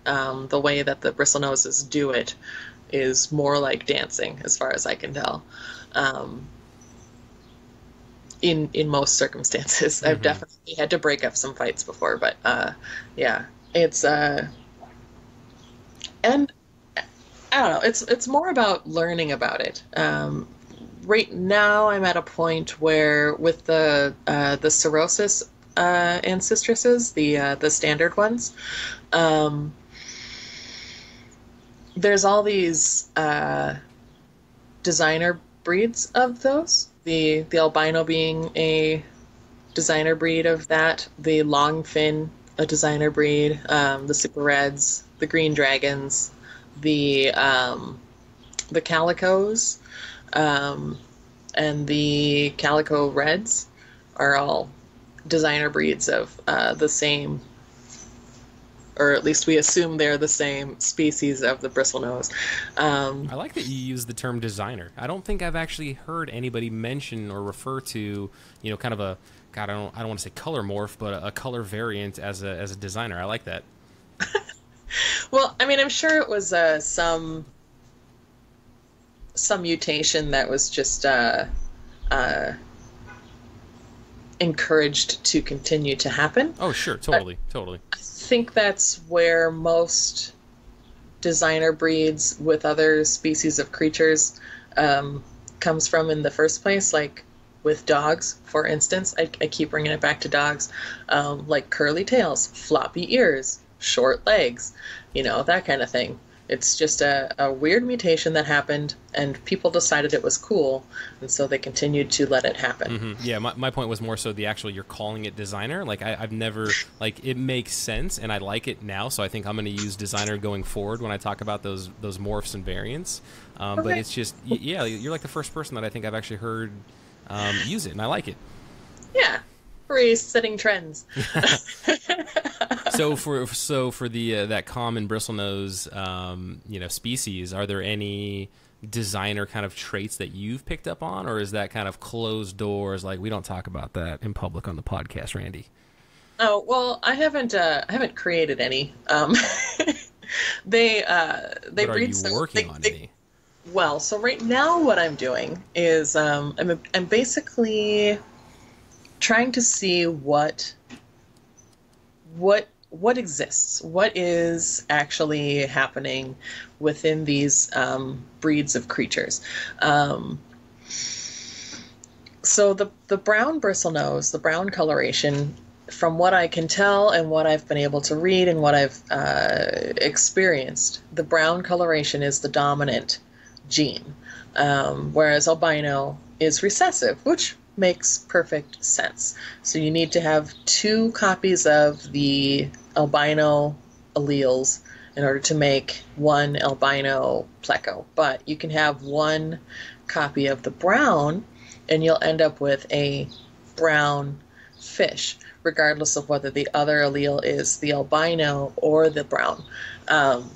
um, the way that the bristlenoses do it is more like dancing, as far as I can tell. Um, in in most circumstances, I've Mhm. definitely had to break up some fights before, but uh, yeah, it's uh, and I don't know. It's it's more about learning about it. Um, right now, I'm at a point where with the uh, the cirrhosus uh, ancistruses, the uh, the standard ones, um, there's all these uh, designer breeds of those. The the albino being a designer breed of that. The long fin, a designer breed. Um, the super reds, the green dragons, the um, the calicos, um, and the calico reds are all designer breeds of uh, the same, or at least we assume they're the same species of the bristlenose. Um, I like that you use the term designer. I don't think I've actually heard anybody mention or refer to, you know, kind of a God. I don't. I don't want to say color morph, but a, a color variant as a as a designer. I like that. [laughs] Well, I mean, I'm sure it was uh, some some mutation that was just uh, uh, encouraged to continue to happen. Oh, sure, totally, totally. I think that's where most designer breeds with other species of creatures um, comes from in the first place. Like with dogs, for instance, I, I keep bringing it back to dogs, um, like curly tails, floppy ears, short legs, you know, that kind of thing. It's just a, a weird mutation that happened, and people decided it was cool, and so they continued to let it happen. Mhm. Yeah, my, my point was more so the actual you're calling it designer. Like I, I've never like it makes sense and I like it now, so I think I'm going to use designer going forward when I talk about those those morphs and variants. Um, But it's just yeah, you're like the first person that I think I've actually heard um, use it, and I like it. Yeah, hooray, setting trends. [laughs] [laughs] so for so for the uh, that common bristlenose um, you know species, are there any designer kind of traits that you've picked up on, or is that kind of closed doors? Like we don't talk about that in public on the podcast, Randy. Oh well, I haven't uh, I haven't created any. Um, [laughs] they uh, they but are breed you some. working they- on they- any? Well, so right now what I'm doing is um, I'm I'm basically trying to see what what what exists, what is actually happening within these um, breeds of creatures. Um, so the the brown bristlenose, the brown coloration, from what I can tell and what I've been able to read and what I've uh, experienced, the brown coloration is the dominant gene, um, whereas albino is recessive, which makes perfect sense. So you need to have two copies of the albino alleles in order to make one albino pleco, but you can have one copy of the brown and you'll end up with a brown fish, regardless of whether the other allele is the albino or the brown. Um,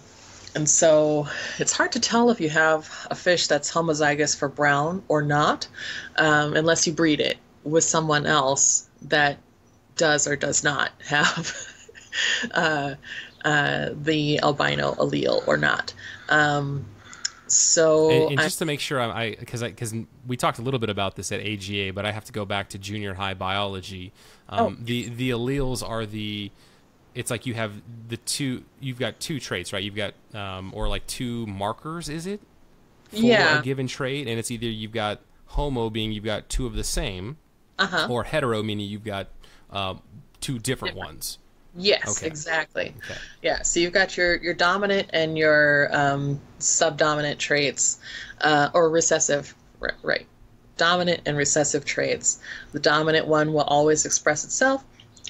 and so it's hard to tell if you have a fish that's homozygous for brown or not, um, unless you breed it with someone else that does or does not have [laughs] uh, uh, the albino allele or not. Um, so And, and I- just to make sure, I'm- I because I because we talked a little bit about this at AGA, but I have to go back to junior high biology. Um, Oh. The the alleles are the. It's like you have the two. You've got two traits, right? You've got um, or like two markers. Is it? For Yeah. A given trait, and it's either you've got homo being you've got two of the same, uh-huh. or hetero meaning you've got um, two different ones. Yes, Okay. exactly. Okay. Yeah, so you've got your your dominant and your um, subdominant traits, uh, or recessive, right, right? Dominant and recessive traits. The dominant one will always express itself.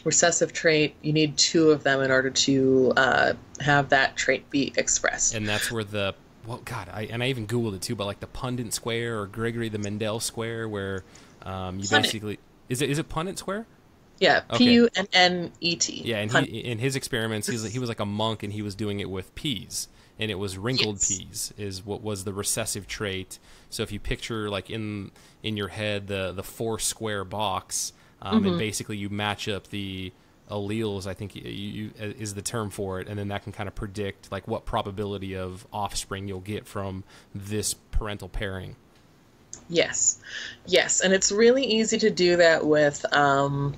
Recessive trait, you need two of them in order to uh, have that trait be expressed. and that's where the well god I, and i even googled it too but like the Punnett square or gregory the mendel square where um, you Punnett. basically is it is it Punnett square yeah, Okay. P U N N E T. yeah and he, in his experiments he's, he was like a monk and he was doing it with peas and it was wrinkled Yes. peas is what was the recessive trait so if you picture like in in your head the the four square box um, Mm-hmm. and basically you match up the alleles i think you, you is the term for it and then that can kind of predict like what probability of offspring you'll get from this parental pairing Yes, yes, and it's really easy to do that with um,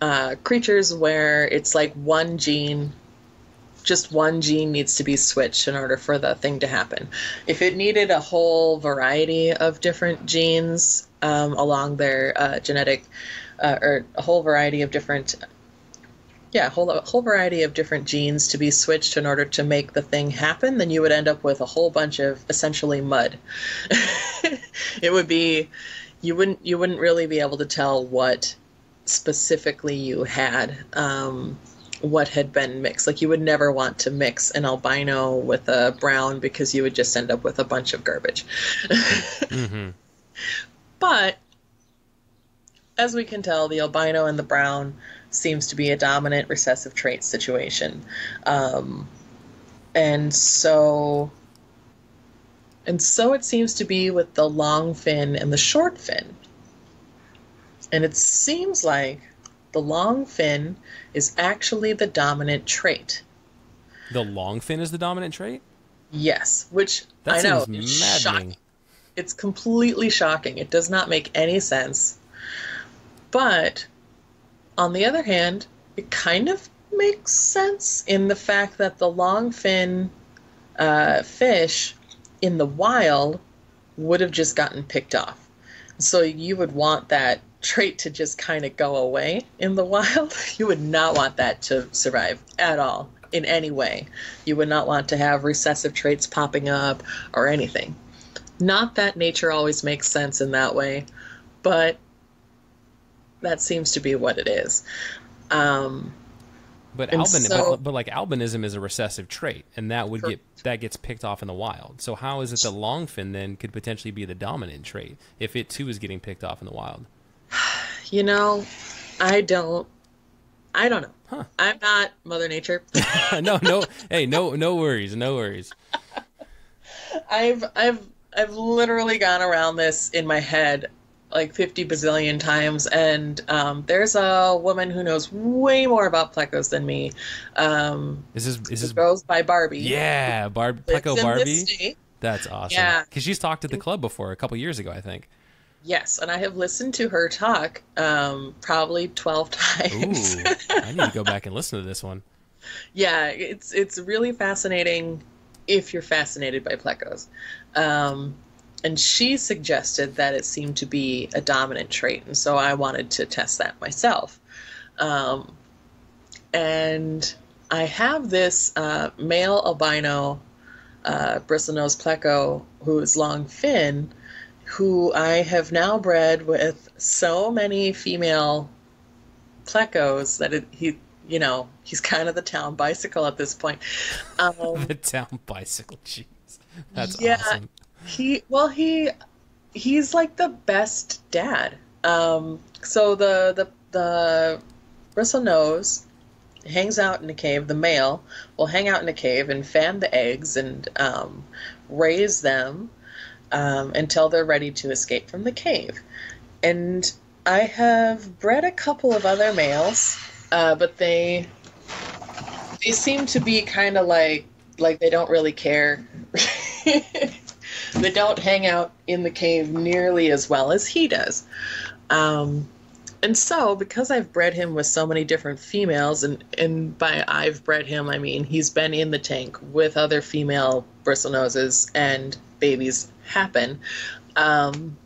uh, creatures where it's like one gene, just one gene needs to be switched in order for the thing to happen. If it needed a whole variety of different genes um, along their uh, genetic, uh, or a whole variety of different yeah, whole, a whole variety of different genes to be switched in order to make the thing happen, then you would end up with a whole bunch of essentially mud. [laughs] it would be, you wouldn't you wouldn't really be able to tell what specifically you had, um, what had been mixed. Like you would never want to mix an albino with a brown because you would just end up with a bunch of garbage. [laughs] mm-hmm. But as we can tell, the albino and the brown seems to be a dominant recessive trait situation. Um, and so and so it seems to be with the long fin and the short fin. And it seems like the long fin is actually the dominant trait. the long fin is the dominant trait Yes, which that I know is maddening shocking. It's completely shocking. It does not make any sense. But on the other hand, it kind of makes sense in the fact that the longfin uh, fish in the wild would have just gotten picked off. So you would want that trait to just kind of go away in the [laughs] wild. You would not want that to survive at all in any way. You would not want to have recessive traits popping up or anything. Not that nature always makes sense in that way, but that seems to be what it is. Um, But albin, so- but, but like albinism is a recessive trait, and that would get that gets picked off in the wild. So how is it that longfin then could potentially be the dominant trait if it too is getting picked off in the wild? [sighs] you know, I don't. I don't know. Huh. I'm not Mother Nature. [laughs] no, no, hey, no, no worries, no worries. [laughs] I've I've I've literally gone around this in my head like 50 bazillion times and um, there's a woman who knows way more about plecos than me um, Is this is this? goes by barbie Yeah, Barb, Pleco Barbie. That's awesome. Yeah. because she's talked at the club before a couple years ago, I think. yes and i have listened to her talk um, probably 12 [laughs] times Ooh, I need to go back and listen to this one. yeah it's it's really fascinating if you're fascinated by plecos um, and she suggested that it seemed to be a dominant trait and so i wanted to test that myself um, and i have this uh, male albino uh, bristlenose pleco who is long fin who i have now bred with so many female plecos that it, he you know he's kind of the town bicycle at this point [laughs] um, the town bicycle. Jeez, that's Yeah. awesome. he well he he's like the best dad um so the the the bristle nose hangs out in a cave the male will hang out in a cave and fan the eggs and um, raise them um, until they're ready to escape from the cave and i have bred a couple of other males uh, but they they seem to be kind of like like they don't really care [laughs] [laughs] they don't hang out in the cave nearly as well as he does. Um, and so, because I've bred him with so many different females, and, and by I've bred him, I mean he's been in the tank with other female bristlenoses, and babies happen. Um,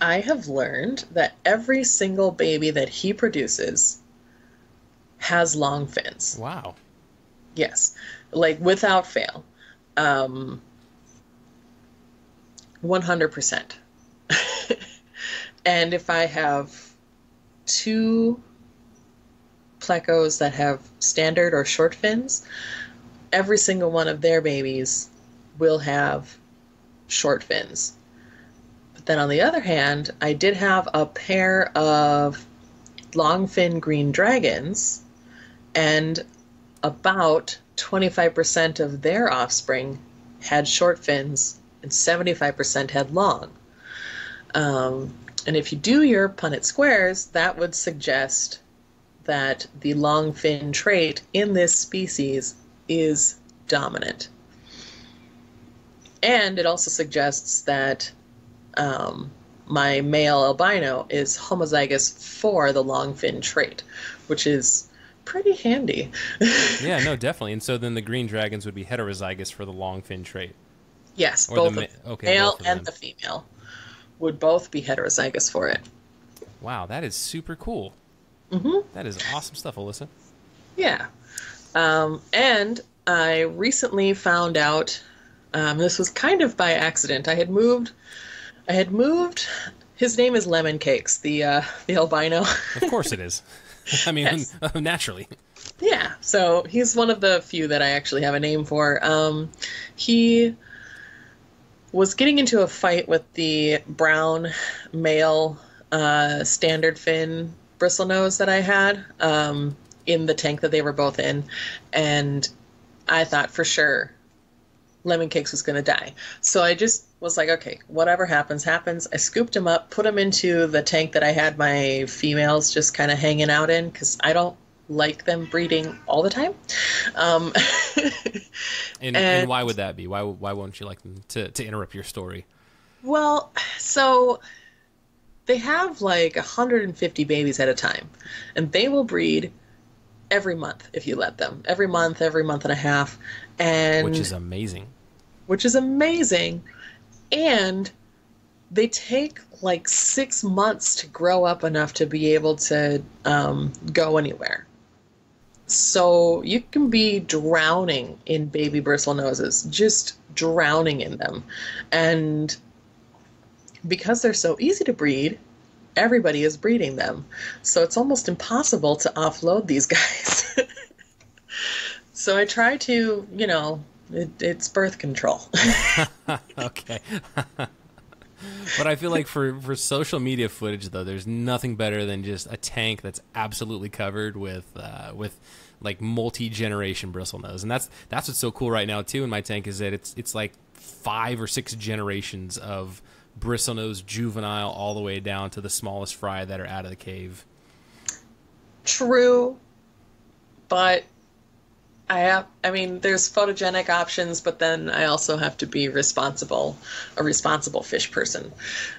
I have learned that every single baby that he produces has long fins. Wow. Yes, like without fail. Um, 100%. [laughs] and if I have two plecos that have standard or short fins, every single one of their babies will have short fins. But then on the other hand, I did have a pair of long fin green dragons, and about 25% of their offspring had short fins and 75% had long. Um, and if you do your Punnett squares, that would suggest that the long fin trait in this species is dominant. And it also suggests that um, my male albino is homozygous for the long fin trait, which is pretty handy. [laughs] Yeah, no, definitely. And so then the green dragons would be heterozygous for the long fin trait. Yes, Or both the ma- okay, male both and the female would both be heterozygous for it. Wow, that is super cool. hmm That is awesome stuff, Alyssa. Yeah. Um, and I recently found out um, this was kind of by accident. I had moved. I had moved. His name is Lemon Cakes, the uh, the albino. Of course it is. [laughs] I mean, Yes. [laughs] naturally. yeah. So he's one of the few that I actually have a name for. Um, he was getting into a fight with the brown male uh, standard fin bristlenose that I had um, in the tank that they were both in, and I thought for sure Lemon Cakes was going to die. So I just was like, okay, whatever happens, happens. I scooped him up, put him into the tank that I had my females just kind of hanging out in because I don't like them breeding all the time. Um, [laughs] And, and, And- why would that be? Why why won't you like them to, to interrupt your story? Well, so they have like 150 babies at a time, and they will breed every month if you let them. Every month, every month and a half, and Which is amazing. which is amazing. And they take like six months to grow up enough to be able to um, go anywhere. So you can be drowning in baby bristle noses, just drowning in them. And because they're so easy to breed, everybody is breeding them. So it's almost impossible to offload these [laughs] guys. so I try to, you know, it, it's birth control. [laughs] okay. [laughs] but I feel like for, for social media footage though, there's nothing better than just a tank that's absolutely covered with uh, with like multi generation bristlenose, and that's that's what's so cool right now too in my tank is that it's it's like five or six generations of bristlenose juvenile all the way down to the smallest fry that are out of the cave. True, but I have, I mean, there's photogenic options, but then I also have to be responsible, a responsible fish person.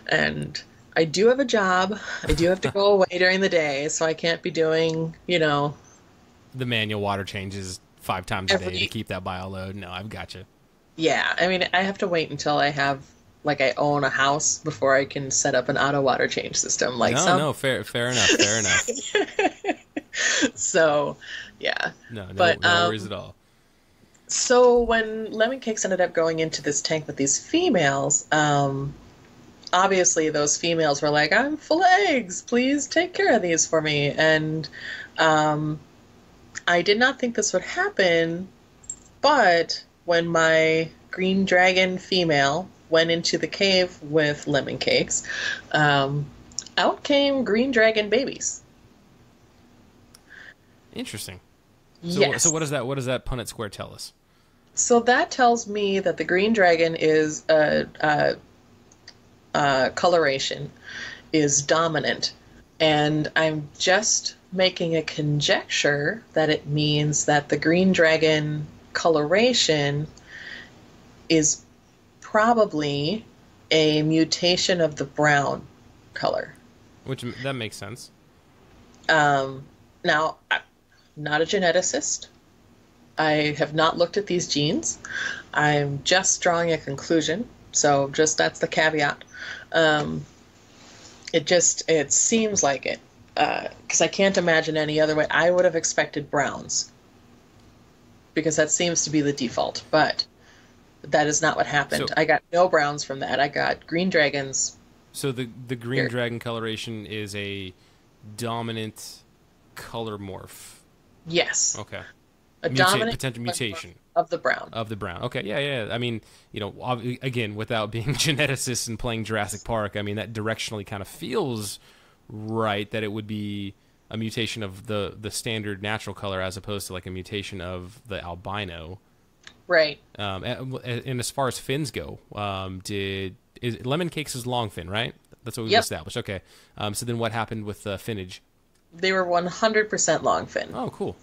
And I do have a job. I do have to go [laughs] away during the day, so I can't be doing, you know, the manual water changes five times a day to keep that bio load. No, I've got you. Yeah, I mean, I have to wait until I have like I own a house before I can set up an auto water change system. Like no, some... no, fair, fair enough, fair enough. [laughs] so, yeah. No, no, but, no um, worries at all. So when lemon cakes ended up going into this tank with these females, um, obviously those females were like, "I'm full of eggs. Please take care of these for me." And um, I did not think this would happen, but when my green dragon female went into the cave with lemon cakes, um, out came green dragon babies. Interesting. So, yes. so what does that what does that Punnett square tell us? So that tells me that the green dragon is a, a, a coloration is dominant, and I'm just making a conjecture that it means that the green dragon coloration is probably a mutation of the brown color. Which that makes sense. Um, now, not a geneticist. I have not looked at these genes. I'm just drawing a conclusion. So, just that's the caveat. Um, it just it seems like it because uh, I can't imagine any other way. I would have expected browns because that seems to be the default, but that is not what happened. So, I got no browns from that. I got green dragons. So the the green here. dragon coloration is a dominant color morph. Yes. Okay. A Muta- dominant potential mutation of the brown. Of the brown. Okay. Yeah. Yeah. I mean, you know, again, without being [laughs] geneticists and playing Jurassic Park, I mean that directionally kind of feels right that it would be a mutation of the the standard natural color as opposed to like a mutation of the albino. Right. Um, and, and as far as fins go, um, did is lemon cakes is long fin, right? That's what we've yep. established. Okay. Um, so then what happened with the finnage? They were 100% long fin. Oh, cool.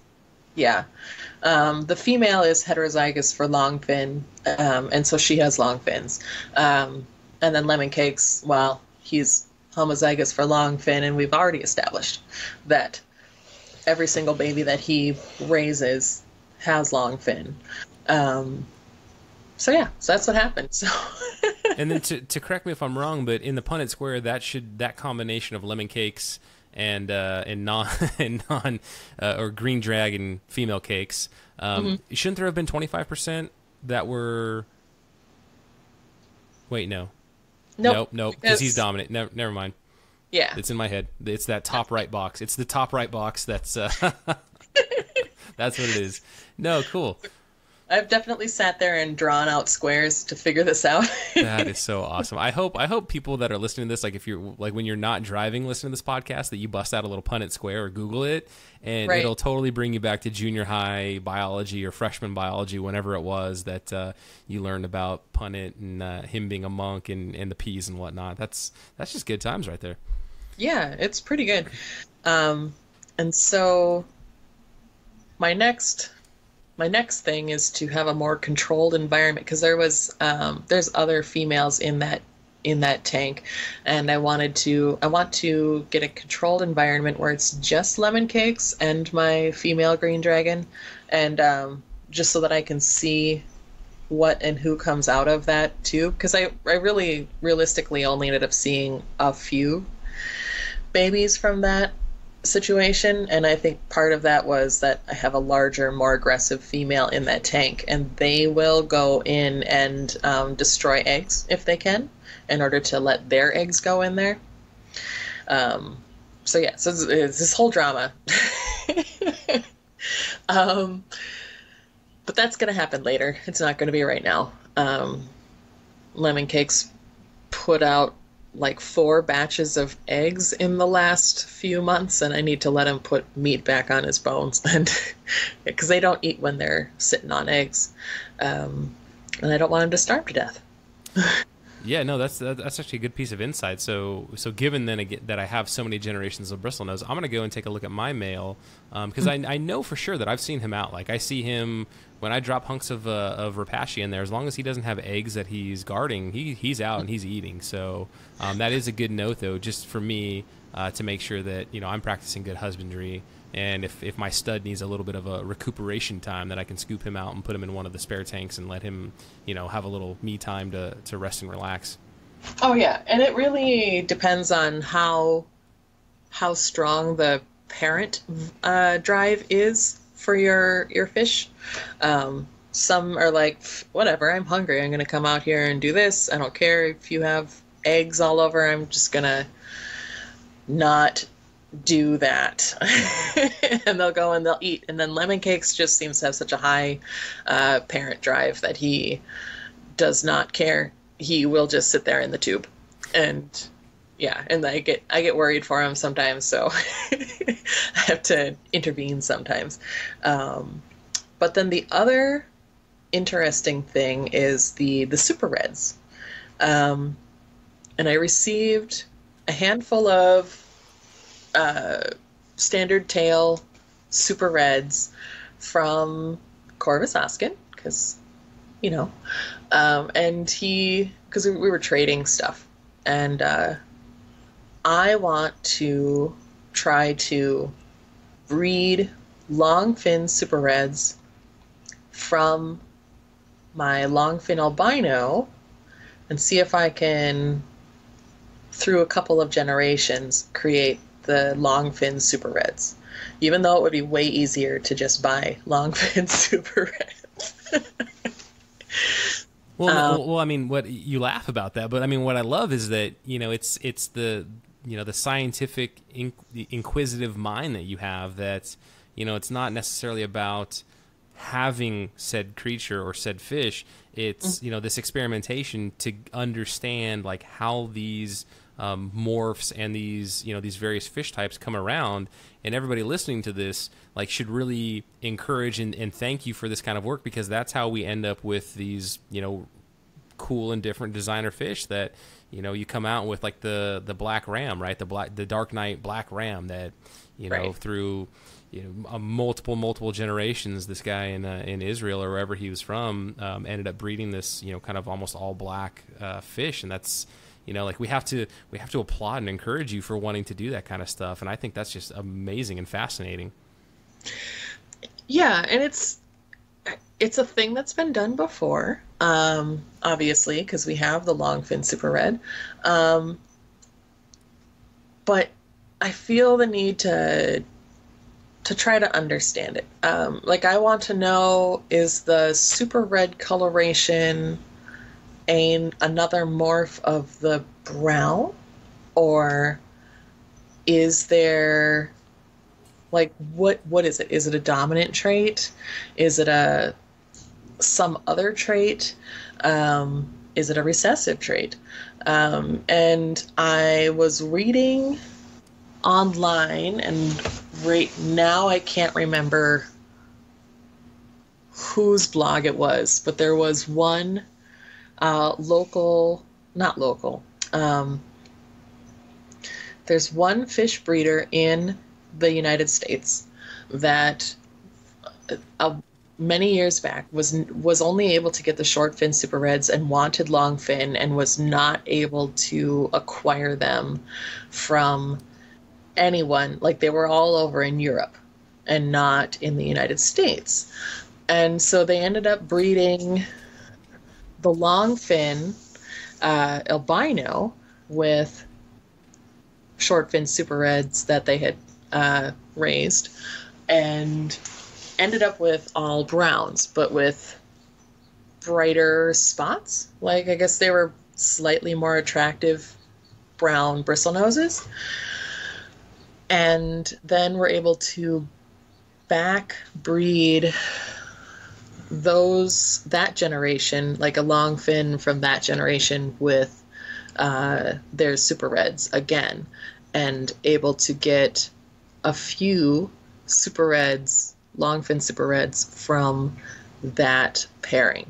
Yeah. Um, the female is heterozygous for long fin, um, and so she has long fins. Um, and then lemon cakes, well, he's homozygous for long fin, and we've already established that every single baby that he raises has long fin. Um, so yeah, so that's what happened. So. [laughs] and then to, to correct me if I'm wrong, but in the Punnett Square, that should that combination of lemon cakes and uh, and non [laughs] and non uh, or green dragon female cakes, um, mm-hmm. shouldn't there have been 25 percent that were? Wait, no. Nope, nope, nope. Because he's dominant. Never, never mind. Yeah, it's in my head. It's that top right box. It's the top right box. That's uh, [laughs] that's what it is. No, cool. I've definitely sat there and drawn out squares to figure this out. [laughs] that is so awesome. I hope I hope people that are listening to this, like if you're like when you're not driving, listening to this podcast, that you bust out a little Punnett square or Google it, and right. it'll totally bring you back to junior high biology or freshman biology, whenever it was that uh, you learned about Punnett and uh, him being a monk and, and the peas and whatnot. That's that's just good times right there. Yeah, it's pretty good. Um, and so my next my next thing is to have a more controlled environment because there was um, there's other females in that in that tank and i wanted to i want to get a controlled environment where it's just lemon cakes and my female green dragon and um, just so that i can see what and who comes out of that too because I, I really realistically only ended up seeing a few babies from that situation, and I think part of that was that I have a larger, more aggressive female in that tank, and they will go in and um, destroy eggs if they can, in order to let their eggs go in there. Um, so yeah, so it's, it's this whole drama. [laughs] um, but that's gonna happen later. It's not gonna be right now. Um, Lemon Cakes put out like four batches of eggs in the last few months and I need to let him put meat back on his bones [laughs] and because they don't eat when they're sitting on eggs. Um, and I don't want him to starve to death. [laughs] Yeah no that's that's actually a good piece of insight. So so given then again that I have so many generations of bristle nose I'm gonna go and take a look at my male because um, I, I know for sure that I've seen him out. Like I see him when I drop hunks of uh, of Repashy in there, as long as he doesn't have eggs that he's guarding, he he's out and he's eating. So um, that is a good note, though, just for me uh, to make sure that you know I'm practicing good husbandry. And if, if my stud needs a little bit of a recuperation time, that I can scoop him out and put him in one of the spare tanks and let him, you know, have a little me time to, to rest and relax. Oh yeah, and it really depends on how how strong the parent uh, drive is for your your fish. Um, some are like, whatever, I'm hungry. I'm gonna come out here and do this. I don't care if you have eggs all over. I'm just gonna not do that [laughs] and they'll go and they'll eat and then lemon cakes just seems to have such a high uh, parent drive that he does not care he will just sit there in the tube and yeah, and I get I get worried for him sometimes, so [laughs] I have to intervene sometimes. Um, but then the other interesting thing is the the super reds, um, and I received a handful of uh, standard tail super reds from Corvus Oskin because you know, um, and he because we, we were trading stuff and. Uh, I want to try to breed long fin super reds from my longfin albino and see if I can, through a couple of generations, create the longfin super reds. Even though it would be way easier to just buy longfin [laughs] super reds. [laughs] well, um, well, I mean, what you laugh about that, but I mean, what I love is that you know, it's it's the you know the scientific inquisitive mind that you have that you know it's not necessarily about having said creature or said fish it's mm. you know this experimentation to understand like how these um, morphs and these you know these various fish types come around and everybody listening to this like should really encourage and, and thank you for this kind of work because that's how we end up with these you know cool and different designer fish that you know you come out with like the the black ram right the black the dark knight black ram that you know right. through you know multiple multiple generations this guy in uh, in Israel or wherever he was from um, ended up breeding this you know kind of almost all black uh, fish. And that's you know like we have to we have to applaud and encourage you for wanting to do that kind of stuff. And I think that's just amazing and fascinating. Yeah. And it's it's a thing that's been done before, um, obviously, because we have the longfin super red. Um, but I feel the need to to try to understand it. Um, like I want to know is the super red coloration a, another morph of the brown or is there like what what is it is it a dominant trait is it a some other trait? Um, is it a recessive trait? Um, and I was reading online, and right now I can't remember whose blog it was, but there was one uh, local, not local. Um, there's one fish breeder in the United States that uh, many years back was was only able to get the short fin super reds and wanted long fin and was not able to acquire them from anyone like they were all over in Europe and not in the United States and so they ended up breeding the long fin uh, albino with short fin super reds that they had uh, raised, and ended up with all browns, but with brighter spots. Like I guess they were slightly more attractive brown bristle noses. And then we're able to back breed those that generation, like a long fin from that generation with uh, their super reds again, and able to get a few super reds, long fin super reds from that pairing.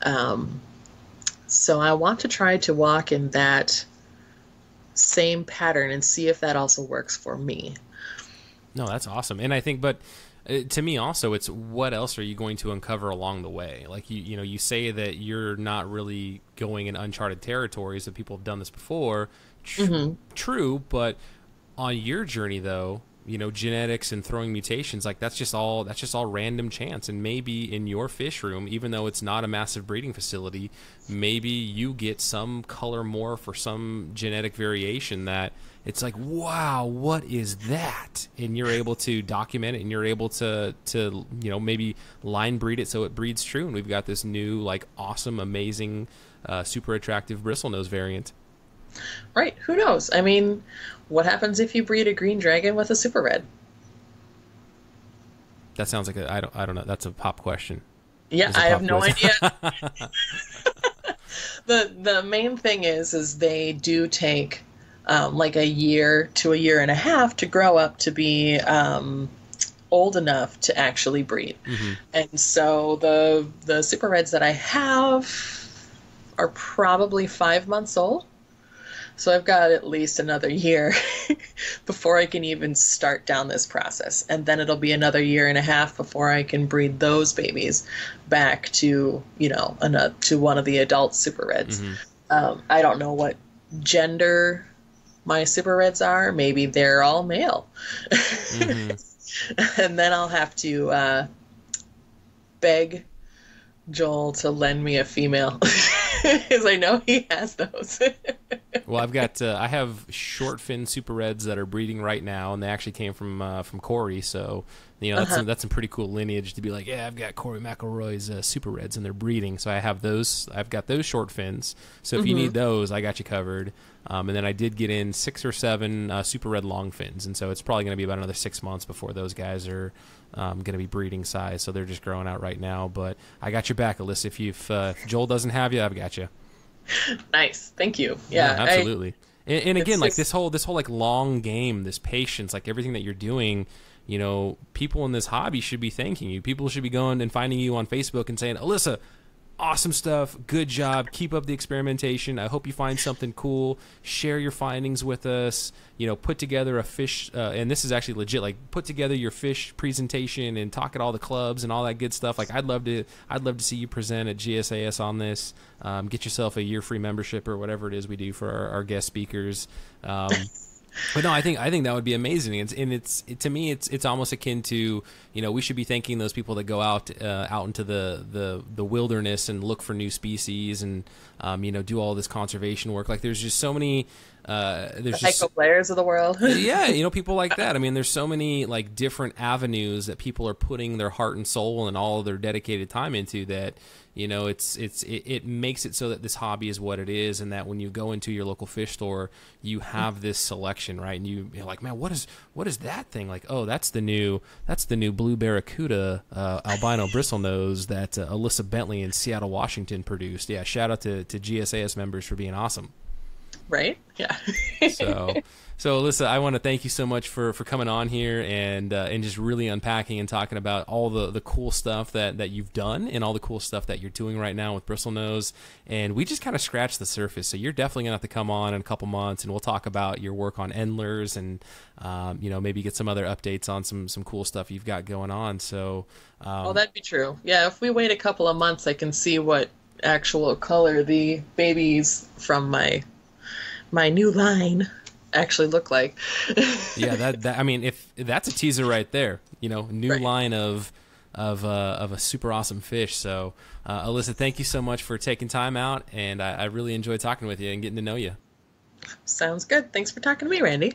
Um, so I want to try to walk in that same pattern and see if that also works for me. No, that's awesome. And I think, but uh, to me also, it's what else are you going to uncover along the way? Like you, you know, you say that you're not really going in uncharted territories that people have done this before. Tr- mm-hmm. True, but on your journey though, you know genetics and throwing mutations like that's just all that's just all random chance and maybe in your fish room even though it's not a massive breeding facility maybe you get some color more for some genetic variation that it's like wow what is that and you're able to document it and you're able to to you know maybe line breed it so it breeds true and we've got this new like awesome amazing uh, super attractive bristlenose variant Right. Who knows? I mean, what happens if you breed a green dragon with a super red? That sounds like a I don't I don't know. That's a pop question. Yeah, I have no idea. [laughs] the the main thing is is they do take um, like a year to a year and a half to grow up to be um, old enough to actually breed. Mm-hmm. And so the the super reds that I have are probably five months old. So I've got at least another year [laughs] before I can even start down this process. And then it'll be another year and a half before I can breed those babies back to, you know, another, to one of the adult super reds. Mm-hmm. Um, I don't know what gender my super reds are. Maybe they're all male. Mm-hmm. [laughs] and then I'll have to uh, beg Joel to lend me a female. [laughs] [laughs] Because I know he has those. [laughs] well, I've got uh, I have short fin super reds that are breeding right now, and they actually came from uh, from Cory. So you know that's uh-huh. some, that's some pretty cool lineage to be like, yeah, I've got Cory McElroy's uh, super reds, and they're breeding. So I have those. I've got those short fins. So if mm-hmm. you need those, I got you covered. Um, and then I did get in six or seven uh, super red long fins, and so it's probably going to be about another six months before those guys are um, going to be breeding size. So they're just growing out right now. But I got your back, Alyssa. If, you uh, if Joel doesn't have you, I've got you. [laughs] Nice, thank you. Yeah, yeah absolutely. I, and, and, again, like this whole this whole like long game, this patience, like everything that you're doing. You know, people in this hobby should be thanking you. People should be going and finding you on Facebook and saying, "Alyssa, awesome stuff. Good job. Keep up the experimentation. I hope you find something cool. Share your findings with us. You know, put together a fish, uh, and this is actually legit. Like, put together your fish presentation and talk at all the clubs and all that good stuff. Like, I'd love to, I'd love to see you present at GSAS on this. Um, get yourself a year free membership or whatever it is we do for our, our guest speakers. Um, [laughs] but no, I think I think that would be amazing, and it's, and it's it, to me it's it's almost akin to you know we should be thanking those people that go out uh, out into the, the the wilderness and look for new species and um, you know do all this conservation work. Like there's just so many uh, there's the just players of the world. [laughs] yeah, you know people like that. I mean, there's so many like different avenues that people are putting their heart and soul and all of their dedicated time into that you know it's it's it, it, makes it so that this hobby is what it is and that when you go into your local fish store you have this selection right? And you, are like man what is what is that thing? Like oh that's the new that's the new blue barracuda uh, albino bristlenose that uh, alyssa bentley in seattle washington produced. Yeah shout out to, to gsas members for being awesome. Right? Yeah. So [laughs] so, Alyssa, I want to thank you so much for, for coming on here and uh, and just really unpacking and talking about all the, the cool stuff that, that you've done and all the cool stuff that you're doing right now with Bristlenose. And we just kind of scratched the surface. So you're definitely gonna have to come on in a couple months, and we'll talk about your work on Endlers and um, you know maybe get some other updates on some some cool stuff you've got going on. So, um, that'd be true. Yeah, if we wait a couple of months, I can see what actual color the babies from my my new line actually look like. yeah, that, that I mean, if that's a teaser right there, you know, new right. line of of uh, of a super awesome fish. So, uh, Alyssa, thank you so much for taking time out, and I, I really enjoyed talking with you and getting to know you. Sounds good. Thanks for talking to me, Randy.